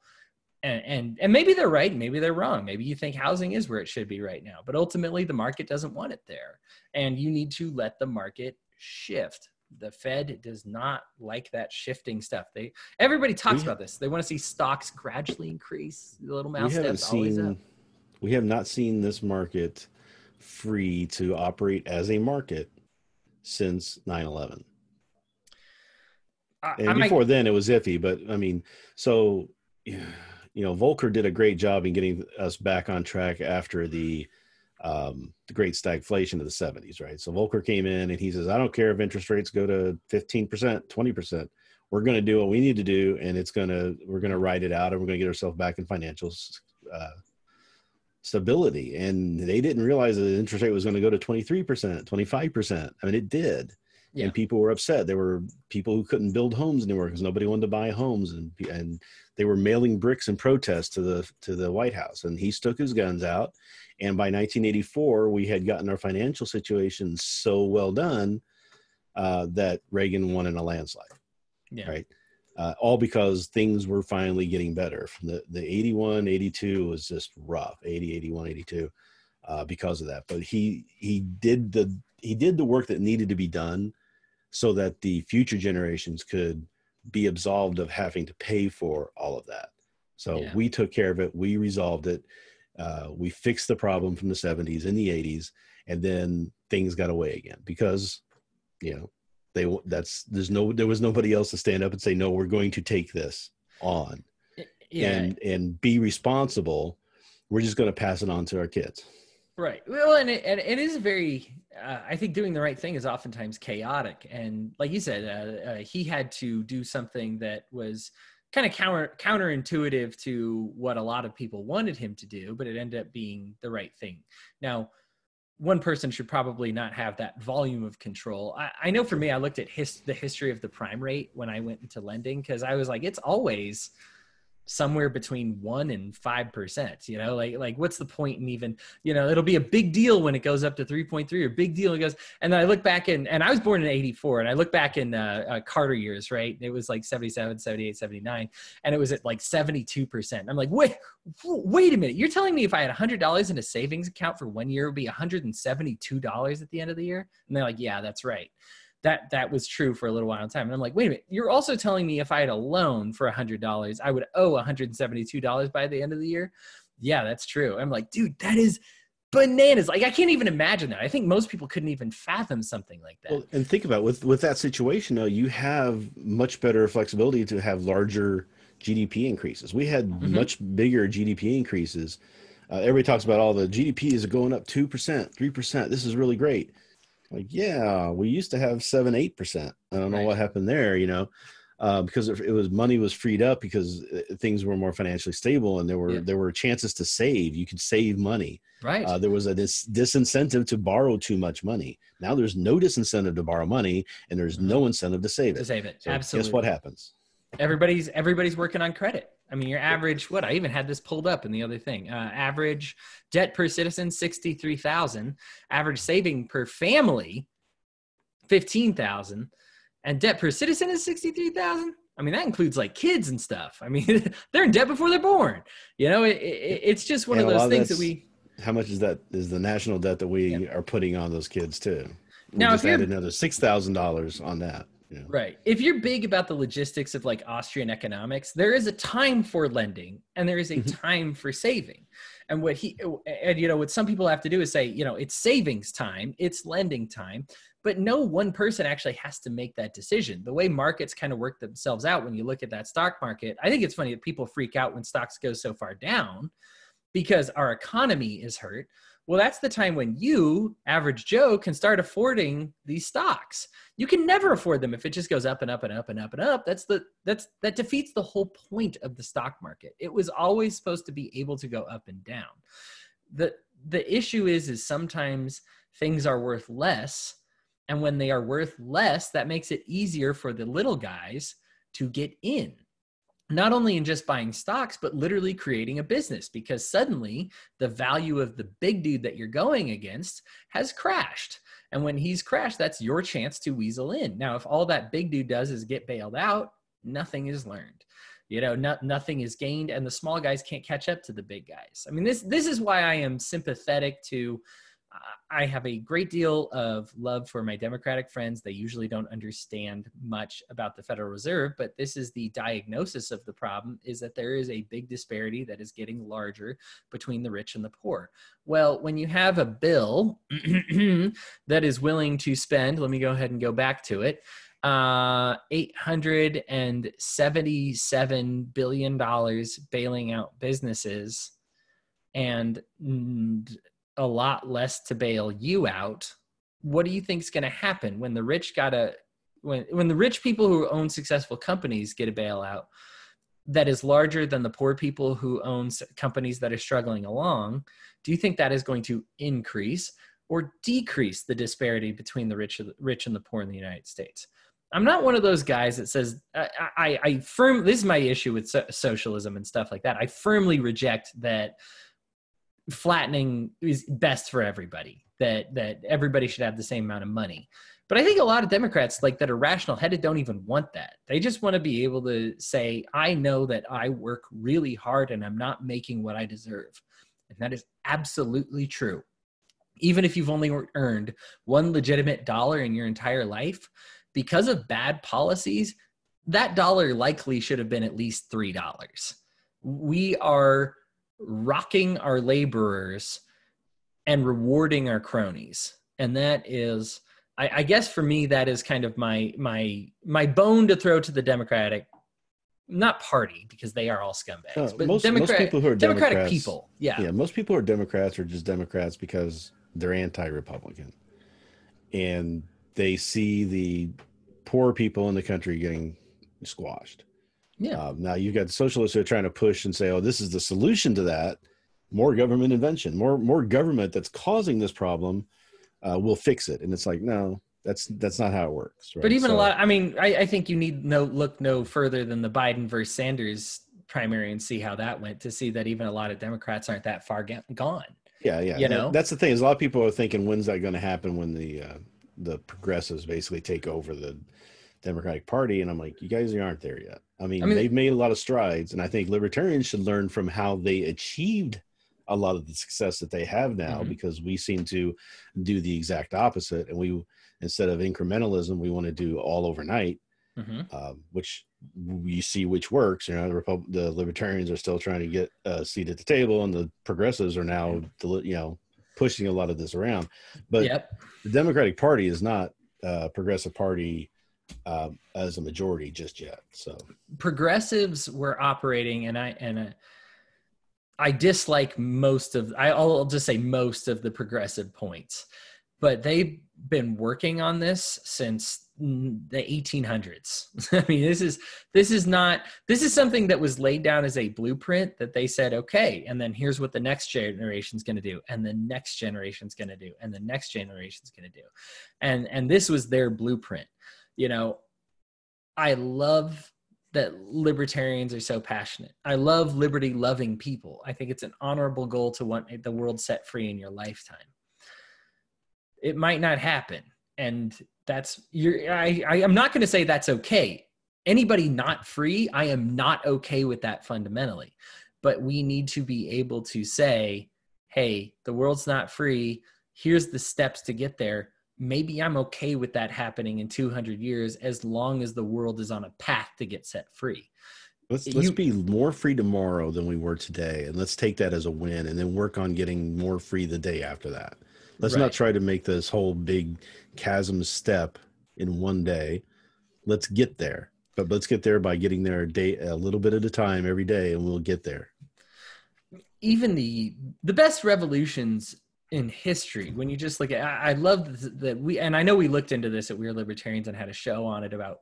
and, and and maybe they're right maybe they're wrong maybe you think housing is where it should be right now but ultimately the market doesn't want it there and you need to let the market shift the Fed does not like that shifting stuff. They everybody talks we, about this. They want to see stocks gradually increase. The little mouse steps always up. We have not seen this market free to operate as a market since 9-11 and I before might, then it was iffy but i mean so you know volcker did a great job in getting us back on track after the um, the great stagflation of the 70s, right? So Volcker came in and he says, I don't care if interest rates go to 15%, 20%. We're going to do what we need to do, and it's going to, we're going to ride it out and we're going to get ourselves back in financial uh, stability. And they didn't realize that the interest rate was going to go to 23%, 25%. I mean, it did. Yeah. And people were upset. There were people who couldn't build homes anymore because nobody wanted to buy homes, and and they were mailing bricks in protest to the to the White House. And he stuck his guns out, and by 1984, we had gotten our financial situation so well done uh, that Reagan won in a landslide. Yeah. Right. Uh, all because things were finally getting better. From the, the 81, 82 was just rough. 80, 81, 82, uh, because of that. But he he did the he did the work that needed to be done, so that the future generations could be absolved of having to pay for all of that. So yeah. we took care of it. We resolved it. Uh, we fixed the problem from the 70s and the 80s, and then things got away again because, you know, they that's there's no there was nobody else to stand up and say no, we're going to take this on, yeah. and and be responsible. We're just going to pass it on to our kids. Right. Well, and it, and it is very. Uh, I think doing the right thing is oftentimes chaotic, and like you said, uh, uh, he had to do something that was kind of counter counterintuitive to what a lot of people wanted him to do, but it ended up being the right thing. Now, one person should probably not have that volume of control. I, I know for me, I looked at his, the history of the prime rate when I went into lending because I was like, it's always somewhere between one and five percent you know like like what's the point in even you know it'll be a big deal when it goes up to 3.3 or big deal it goes and then i look back in and i was born in 84 and i look back in uh, uh, carter years right? It was like 77 78 79 and it was at like 72 percent. I'm like wait wait a minute. You're telling me if i had $100 in a savings account for one year it would be $172 at the end of the year? And they're like yeah that's right that that was true for a little while in time. And I'm like, wait a minute, you're also telling me if I had a loan for a hundred dollars, I would owe $172 by the end of the year. Yeah, that's true. I'm like, dude, that is bananas. Like I can't even imagine that. I think most people couldn't even fathom something like that. Well, and think about it, with with that situation though, you have much better flexibility to have larger GDP increases. We had mm-hmm. much bigger GDP increases. Uh, everybody talks about all the GDP is going up two percent, three percent. This is really great like yeah we used to have seven eight percent. I don't know right. what happened there you know uh, because it was money was freed up because uh, things were more financially stable and there were yeah. there were chances to save. You could save money. Right. Uh, there was a dis- disincentive to borrow too much money. Now there's no disincentive to borrow money and there's mm-hmm. no incentive to save it. To save it. So absolutely. guess what happens? Everybody's everybody's working on credit I mean, your average, what I even had this pulled up in the other thing. Uh, average debt per citizen, 63,000. Average saving per family, 15,000. And debt per citizen is 63,000. I mean, that includes like kids and stuff. I mean, they're in debt before they're born. You know, it, it, it's just one and of those things that we. How much is that? Is the national debt that we yeah. are putting on those kids too? We Now, just if added another six thousand dollars on that. Know? Right. If you're big about the logistics of like Austrian economics, there is a time for lending and there is a Mhm. time for saving. And what he and you know what some people have to do is say, you know, it's savings time, it's lending time, but no one person actually has to make that decision. The way markets kind of work themselves out when you look at that stock market, I think it's funny that people freak out when stocks go so far down because our economy is hurt. Well, that's the time when you, average Joe, can start affording these stocks. You can never afford them if it just goes up and up and up and up and up. That's the that's that defeats the whole point of the stock market. It was always supposed to be able to go up and down. The the issue is is sometimes things are worth less and when they are worth less, that makes it easier for the little guys to get in not only in just buying stocks, but literally creating a business because suddenly the value of the big dude that you're going against has crashed. And when he's crashed, that's your chance to weasel in. Now, if all that big dude does is get bailed out, nothing is learned. You know, not, nothing is gained, and the small guys can't catch up to the big guys. I mean, this this is why I am sympathetic to. I have a great deal of love for my Democratic friends. They usually don't understand much about the Federal Reserve, but this is the diagnosis of the problem is that there is a big disparity that is getting larger between the rich and the poor. Well, when you have a bill that is willing to spend, let me go ahead and go back to it, uh, $877 billion bailing out businesses and mm, a lot less to bail you out. What do you think is going to happen when the rich got a when when the rich people who own successful companies get a bailout that is larger than the poor people who own companies that are struggling along? Do you think that is going to increase or decrease the disparity between the rich rich and the poor in the United States? I'm not one of those guys that says I, I, I firm. This is my issue with so- socialism and stuff like that. I firmly reject that flattening is best for everybody. That that everybody should have the same amount of money. But I think a lot of Democrats like that are rational headed don't even want that. They just want to be able to say, I know that I work really hard and I'm not making what I deserve. And that is absolutely true. Even if you've only earned one legitimate dollar in your entire life, because of bad policies, that dollar likely should have been at least $3. We are rocking our laborers and rewarding our cronies. And that is, I, I guess for me, that is kind of my my my bone to throw to the Democratic, not party because they are all scumbags, No, but most, Democrat, most people who are Democratic people. Yeah. yeah, most people who are Democrats are just Democrats because they're anti-Republican, and they see the poor people in the country getting squashed. Yeah. Um, now you've got socialists who are trying to push and say, "Oh, this is the solution to that: more government invention, more more government that's causing this problem uh, will fix it." And it's like, no, that's that's not how it works. Right? But even So- a lot, I mean, I, I think you need no look no further than the Biden versus Sanders primary and see how that went to see that even a lot of Democrats aren't that far ga- gone. Yeah, yeah. You know? that's the thing. Is a lot of people are thinking, when's that going to happen? When the uh, the progressives basically take over the Democratic Party? And I'm like, you guys aren't there yet. I mean, I mean- they've made a lot of strides, and I think libertarians should learn from how they achieved a lot of the success that they have now, Mhm. because we seem to do the exact opposite, and we instead of incrementalism, we want to do all overnight. hmm Um, which you see which works. You know, the, Repub- the libertarians are still trying to get a seat at the table, and the progressives are now, deli- you know, pushing a lot of this around. But yep. the Democratic Party is not a progressive party uh, as a majority just yet. So. Progressives were operating and i and uh, i dislike most of I- i'll just say most of the progressive points but they've been working on this since the 1800s i mean this is this is not this is something that was laid down as a blueprint that they said okay and then here's what the next generation's going to do and the next generation's going to do and the next generation's going to do. And and this was their blueprint you know i love that libertarians are so passionate. I love liberty loving people. I think it's an honorable goal to want the world set free in your lifetime. It might not happen. And that's you're I, I I'm not gonna say that's okay. Anybody not free, I am not okay with that fundamentally. But we need to be able to say, hey, the world's not free. Here's the steps to get there. Maybe I'm okay with that happening in 200 years as long as the world is on a path to get set free. Let's let's be more free tomorrow than we were today, and let's take that as a win, and then work on getting more free the day after that. Let's right. not try to make this whole big chasm step in one day. Let's get there, but let's get there by getting there a day, a little bit at a time, every day, and we'll get there. Even the the best revolutions in history when you just look at i, I love that we and i know we looked into this at we're libertarians and had a show on it about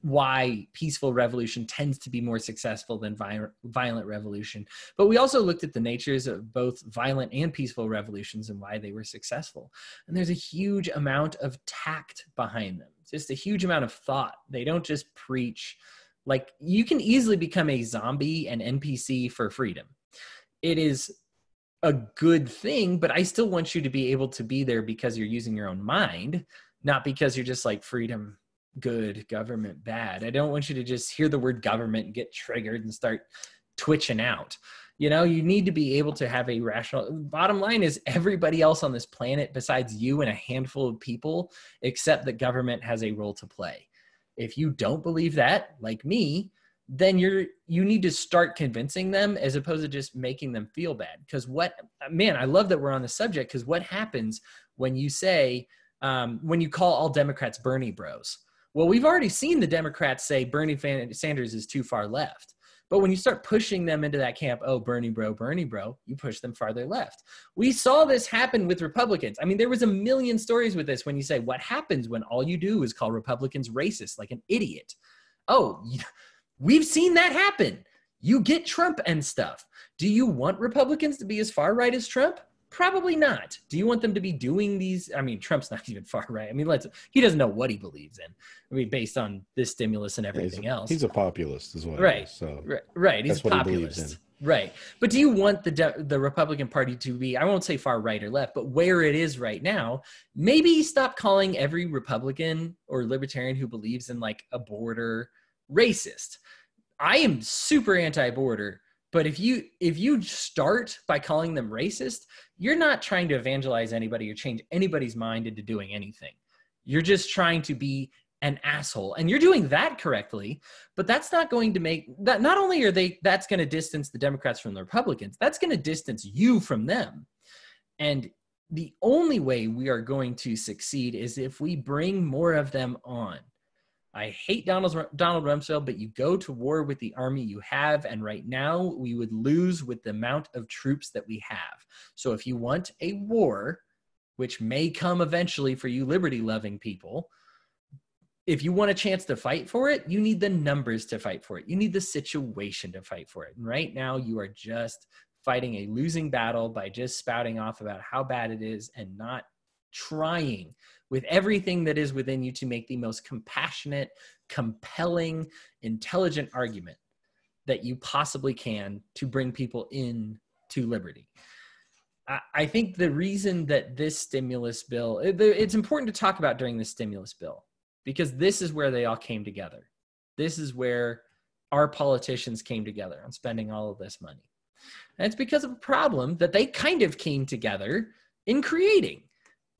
why peaceful revolution tends to be more successful than violent revolution. But we also looked at the natures of both violent and peaceful revolutions and why they were successful. And there's a huge amount of tact behind them just a huge amount of thought. They don't just preach like you can easily become a zombie and npc for freedom. It is a good thing, but I still want you to be able to be there because you're using your own mind, not because you're just like freedom good, government bad. I don't want you to just hear the word government and get triggered and start twitching out. You know, you need to be able to have a rational bottom line is everybody else on this planet besides you and a handful of people accept that government has a role to play. If you don't believe that, like me, then you're you need to start convincing them as opposed to just making them feel bad. Because what man i love that we're on the subject because what happens when you say um, when you call all democrats bernie bros? Well we've already seen the democrats say bernie sanders is too far left. But when you start pushing them into that camp oh bernie bro bernie bro you push them farther left. We saw this happen with republicans. I mean there was a million stories with this when you say what happens when all you do is call republicans racist like an idiot? Oh We've seen that happen. You get Trump and stuff. Do you want Republicans to be as far right as Trump? Probably not. Do you want them to be doing these? I mean, Trump's not even far right. I mean, let's. He doesn't know what he believes in. I mean, based on this stimulus and everything he's a, else. He's a populist, as well. Right. so right. right. He's a populist. He right. But do you want the de- the Republican Party to be? I won't say far right or left, but where it is right now, maybe stop calling every Republican or Libertarian who believes in like a border racist. I am super anti-border, but if you if you start by calling them racist, you're not trying to evangelize anybody or change anybody's mind into doing anything. You're just trying to be an asshole and you're doing that correctly but that's not going to make that not only are they that's going to distance the democrats from the republicans that's going to distance you from them and the only way we are going to succeed is if we bring more of them on I hate Donald, Donald Rumsfeld, but you go to war with the army you have. And right now, we would lose with the amount of troops that we have. So if you want a war, which may come eventually for you liberty loving people, if you want a chance to fight for it, you need the numbers to fight for it. You need the situation to fight for it. And right now, you are just fighting a losing battle by just spouting off about how bad it is and not trying with everything that is within you to make the most compassionate, compelling, intelligent argument that you possibly can to bring people in to liberty. I think the reason that this stimulus bill, eh, it's important to talk about during the stimulus bill because this is where they all came together. This is where our politicians came together on spending all of this money. And it's because of a problem that they kind of came together in creating.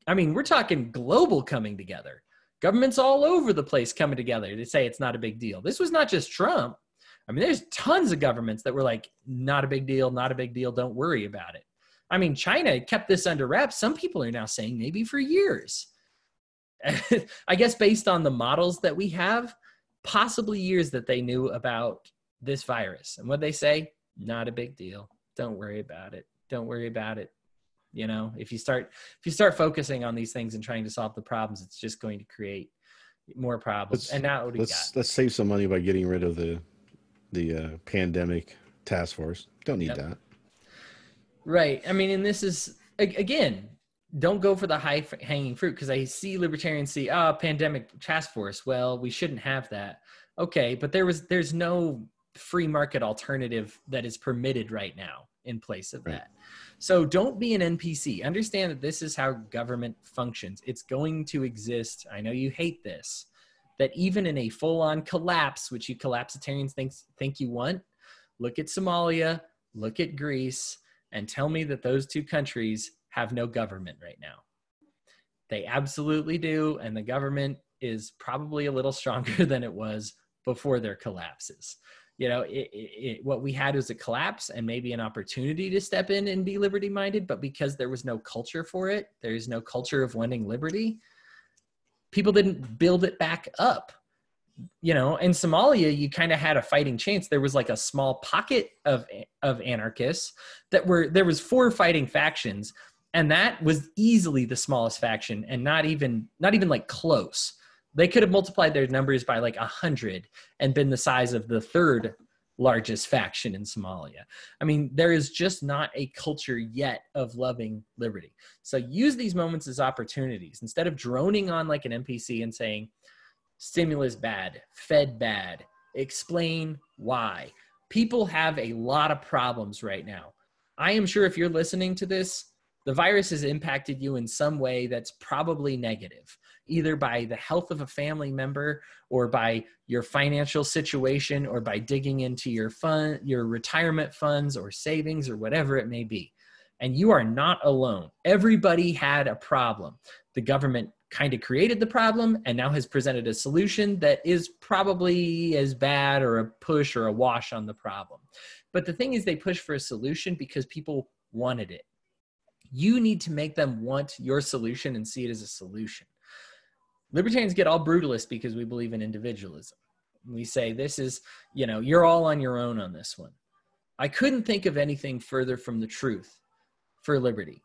I mean, we're talking global coming together. Governments all over the place coming together to say it's not a big deal. This was not just Trump. I mean, there's tons of governments that were like, not a big deal, not a big deal, don't worry about it. I mean, China kept this under wraps. Some people are now saying maybe for years. I guess based on the models that we have, possibly years that they knew about this virus. And what they say, not a big deal. Don't worry about it. Don't worry about it you know if you start if you start focusing on these things and trying to solve the problems it's just going to create more problems. Let's, and now let's let's save some money by getting rid of the the uh, pandemic task force. Don't need yep. that. Right. I mean and this is again don't go for the high hanging fruit because i see libertarians see ah oh, pandemic task force. Well we shouldn't have that. Okay but there was there's no free market alternative that is permitted right now in place of right. that so don't be an NPC. Understand that this is how government functions. It's going to exist. I know you hate this. That even in a full-on collapse, which you collapsitarians think think you want, look at Somalia, look at Greece, and tell me that those two countries have no government right now. They absolutely do. And the government is probably a little stronger than it was before their collapses. You know, it, it, it, what we had was a collapse and maybe an opportunity to step in and be liberty minded, but because there was no culture for it, there's no culture of wanting liberty, people didn't build it back up. You know, in Somalia, you kind of had a fighting chance. There was like a small pocket of of anarchists that were there was four fighting factions, and that was easily the smallest faction, and not even not even like close they could have multiplied their numbers by like a hundred and been the size of the third largest faction in Somalia. I mean, there is just not a culture yet of loving liberty. So use these moments as opportunities instead of droning on like an NPC and saying, stimulus bad, fed bad, explain why. People have a lot of problems right now. I am sure if you're listening to this, the virus has impacted you in some way that's probably negative either by the health of a family member or by your financial situation or by digging into your fund your retirement funds or savings or whatever it may be. And you are not alone. Everybody had a problem. The government kind of created the problem and now has presented a solution that is probably as bad or a push or a wash on the problem. But the thing is they push for a solution because people wanted it you need to make them want your solution and see it as a solution libertarians get all brutalist because we believe in individualism. We say this is, you know, you're all on your own on this one. I couldn't think of anything further from the truth for liberty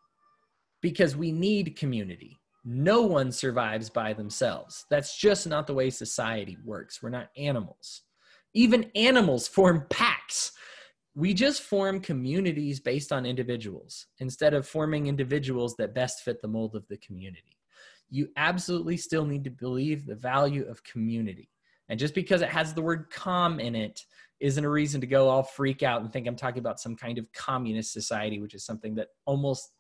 because we need community. No one survives by themselves. That's just not the way society works. We're not animals. Even animals form packs. We just form communities based on individuals instead of forming individuals that best fit the mold of the community you absolutely still need to believe the value of community. And just because it has the word com in it isn't a reason to go all freak out and think I'm talking about some kind of communist society, which is something that almost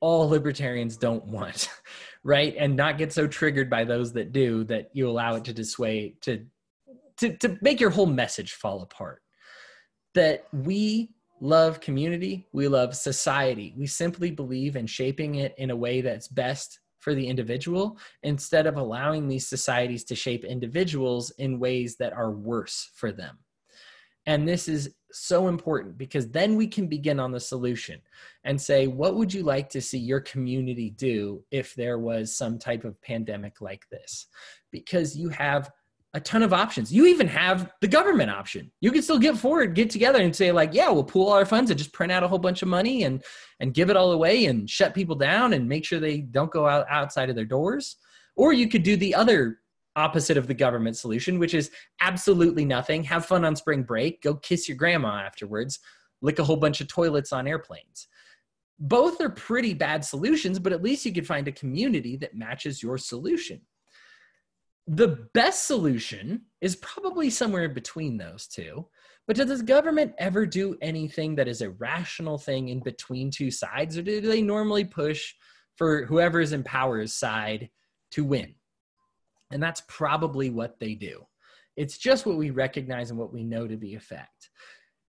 all libertarians don't want, right? And not get so triggered by those that do that you allow it to dissuade, to, to, to make your whole message fall apart. That we love community, we love society. We simply believe in shaping it in a way that's best for the individual instead of allowing these societies to shape individuals in ways that are worse for them. And this is so important because then we can begin on the solution and say, what would you like to see your community do if there was some type of pandemic like this? Because you have a ton of options. You even have the government option. You can still get forward, get together and say like, yeah, we'll pool all our funds and just print out a whole bunch of money and and give it all away and shut people down and make sure they don't go out outside of their doors. Or you could do the other opposite of the government solution, which is absolutely nothing. Have fun on spring break, go kiss your grandma afterwards, lick a whole bunch of toilets on airplanes. Both are pretty bad solutions, but at least you could find a community that matches your solution the best solution is probably somewhere between those two. But does the government ever do anything that is a rational thing in between two sides, or do they normally push for whoever is in power's side to win? And that's probably what they do. It's just what we recognize and what we know to be a fact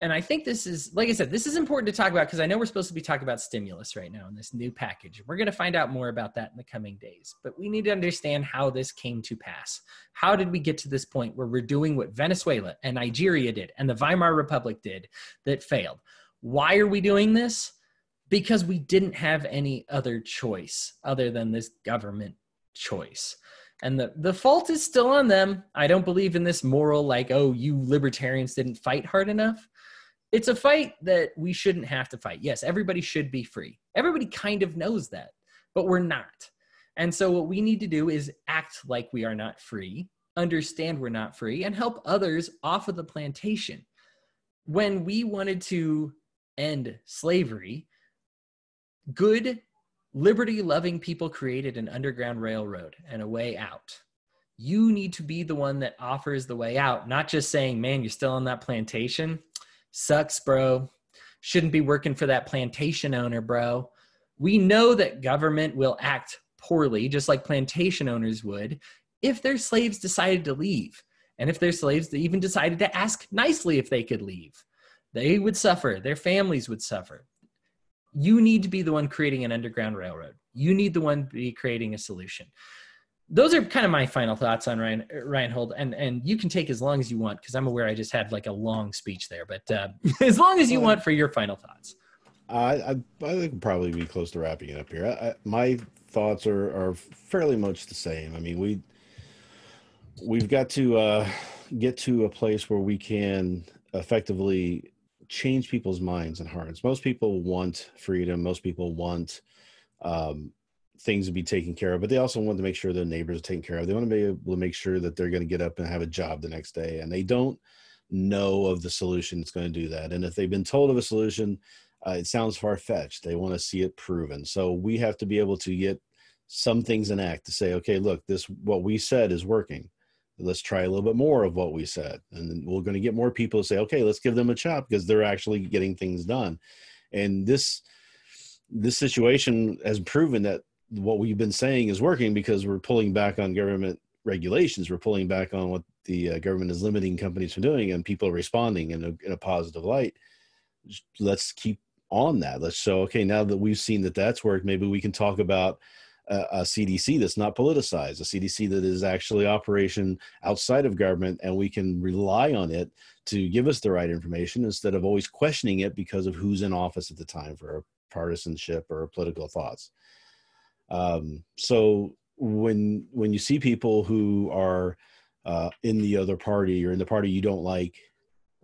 and I think this is, like I said, this is important to talk about because I know we're supposed to be talking about stimulus right now in this new package. We're going to find out more about that in the coming days. But we need to understand how this came to pass. How did we get to this point where we're doing what Venezuela and Nigeria did and the Weimar Republic did that failed? Why are we doing this? Because we didn't have any other choice other than this government choice and the, the fault is still on them. I don't believe in this moral, like, oh, you libertarians didn't fight hard enough it's a fight that we shouldn't have to fight. Yes, everybody should be free. Everybody kind of knows that, but we're not. And so what we need to do is act like we are not free, understand we're not free, and help others off of the plantation. When we wanted to end slavery, good, liberty loving people created an underground railroad and a way out. You need to be the one that offers the way out, not just saying, man, you're still on that plantation Sucks, bro. Shouldn't be working for that plantation owner, bro. We know that government will act poorly, just like plantation owners would, if their slaves decided to leave. And if their slaves even decided to ask nicely if they could leave, they would suffer. Their families would suffer. You need to be the one creating an underground railroad. You need the one be creating a solution. Those are kind of my final thoughts on Ryan Rhinehold, and and you can take as long as you want because I'm aware I just had like a long speech there, but uh, as long as you want for your final thoughts. I I, think probably be close to wrapping it up here. I, my thoughts are are fairly much the same. I mean we we've got to uh, get to a place where we can effectively change people's minds and hearts. Most people want freedom. Most people want um, things to be taken care of, but they also want to make sure their neighbors are taken care of. They want to be able to make sure that they're going to get up and have a job the next day, and they don't know of the solution that's going to do that. And if they've been told of a solution, uh, it sounds far fetched. They want to see it proven. So we have to be able to get some things in act to say, okay, look, this what we said is working let's try a little bit more of what we said. And we're going to get more people to say okay let's give them a shot because they're actually getting things done. And this this situation has proven that what we've been saying is working because we're pulling back on government regulations. We're pulling back on what the uh, government is limiting companies from doing and people are responding in a, in a positive light. Let's keep on that. Let's show okay now that we've seen that that's worked maybe we can talk about a, a, CDC that's not politicized, a CDC that is actually operation outside of government, and we can rely on it to give us the right information instead of always questioning it because of who's in office at the time for partisanship or political thoughts. Um, so when when you see people who are uh, in the other party or in the party you don't like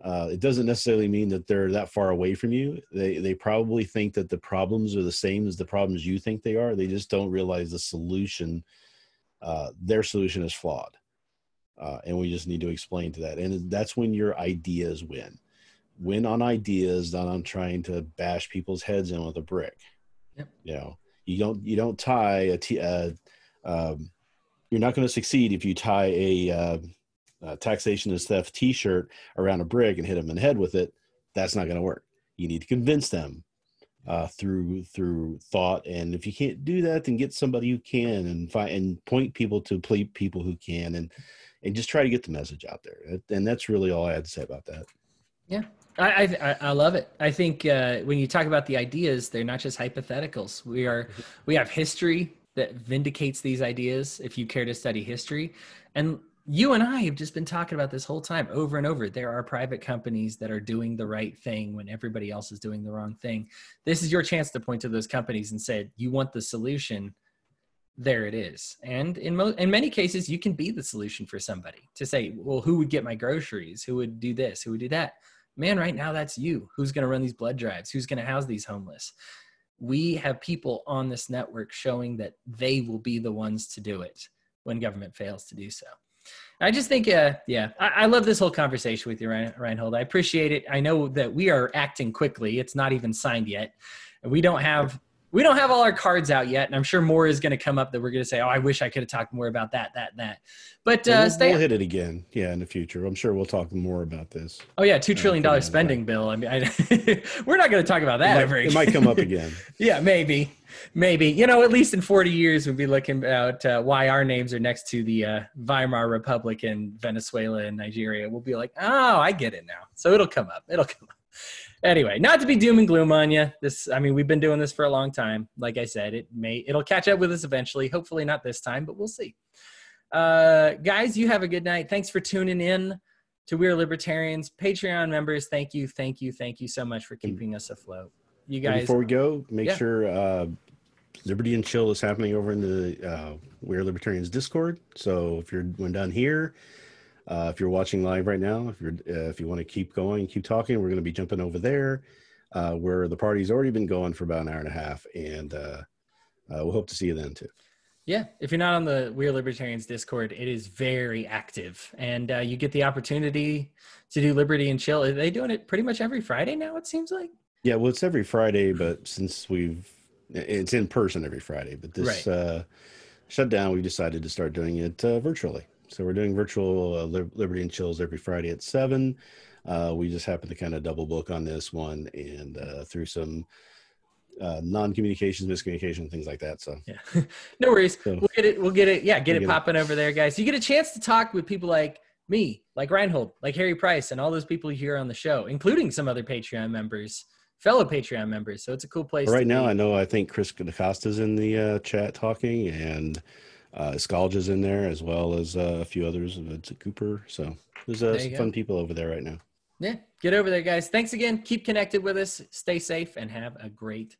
uh, it doesn't necessarily mean that they're that far away from you. They they probably think that the problems are the same as the problems you think they are. They just don't realize the solution. Uh, their solution is flawed, uh, and we just need to explain to that. And that's when your ideas win. Win on ideas, not on trying to bash people's heads in with a brick. Yep. You know, you don't you don't tie a t. Uh, um, you're not going to succeed if you tie a uh, taxation is theft T-shirt around a brick and hit them in the head with it, that's not going to work. You need to convince them uh, through through thought, and if you can't do that, then get somebody who can and find and point people to people who can, and and just try to get the message out there. And that's really all I had to say about that. Yeah, I, I, I love it. I think uh, when you talk about the ideas, they're not just hypotheticals. We are we have history that vindicates these ideas. If you care to study history, and you and I have just been talking about this whole time over and over. There are private companies that are doing the right thing when everybody else is doing the wrong thing. This is your chance to point to those companies and say, "You want the solution? There it is." And in in many cases, you can be the solution for somebody to say, "Well, who would get my groceries? Who would do this? Who would do that?" Man, right now that's you. Who's going to run these blood drives? Who's going to house these homeless? We have people on this network showing that they will be the ones to do it when government fails to do so. I just think, uh, yeah, I, I, love this whole conversation with you, Rhinehold. I appreciate it. I know that we are acting quickly. It's not even signed yet. We don't have we don't have all our cards out yet, and I'm sure more is going to come up that we're going to say, "Oh, I wish I could have talked more about that, that, that." But uh, we'll, stay. We'll hit it again, yeah, in the future. I'm sure we'll talk more about this. Oh yeah, two uh, trillion dollar spending bill. I mean, I, we're not going to talk about that it ever. Might, it might come up again. yeah, maybe, maybe. You know, at least in 40 years, we'll be looking at uh, why our names are next to the uh, Weimar Republic in Venezuela and Nigeria. We'll be like, oh, I get it now. So it'll come up. It'll come up anyway, not to be doom and gloom on you. This, I mean, we've been doing this for a long time. Like I said, it may, it'll catch up with us eventually. Hopefully not this time, but we'll see. Uh, guys, you have a good night. Thanks for tuning in to We're Libertarians. Patreon members, thank you, thank you, thank you so much for keeping us afloat. You guys. Before we go, make yeah. sure uh, Liberty and Chill is happening over in the uh, We're Libertarians Discord. So if you're when done here, uh, if you're watching live right now, if you're uh, if you want to keep going, keep talking, we're going to be jumping over there, uh, where the party's already been going for about an hour and a half, and uh, uh, we'll hope to see you then too. Yeah, if you're not on the We're Libertarians Discord, it is very active, and uh, you get the opportunity to do Liberty and Chill. Are they doing it pretty much every Friday now? It seems like. Yeah, well, it's every Friday, but since we've it's in person every Friday, but this right. shutdown, we decided to start doing it virtually. So we're doing virtual uh, Liberty and Chills every Friday at seven. Uh, we just happened to kind of double book on this one and uh, through some uh, non-communications, miscommunication, things like that. So yeah, no worries. So, we'll get it. We'll get it. Yeah, get we'll it popping over there, guys. You get a chance to talk with people like me, like Rhinehold, like Harry Price, and all those people you hear on the show, including some other Patreon members fellow Patreon members. So it's a cool place. Right now, be. I know I think Chris DaCosta's in the uh, chat talking, and uh, Skalja's in there as well as uh, a few others. It's a Cooper. So there's uh, some go. fun people over there right now. Yeah, get over there, guys. Thanks again. Keep connected with us. Stay safe and have a great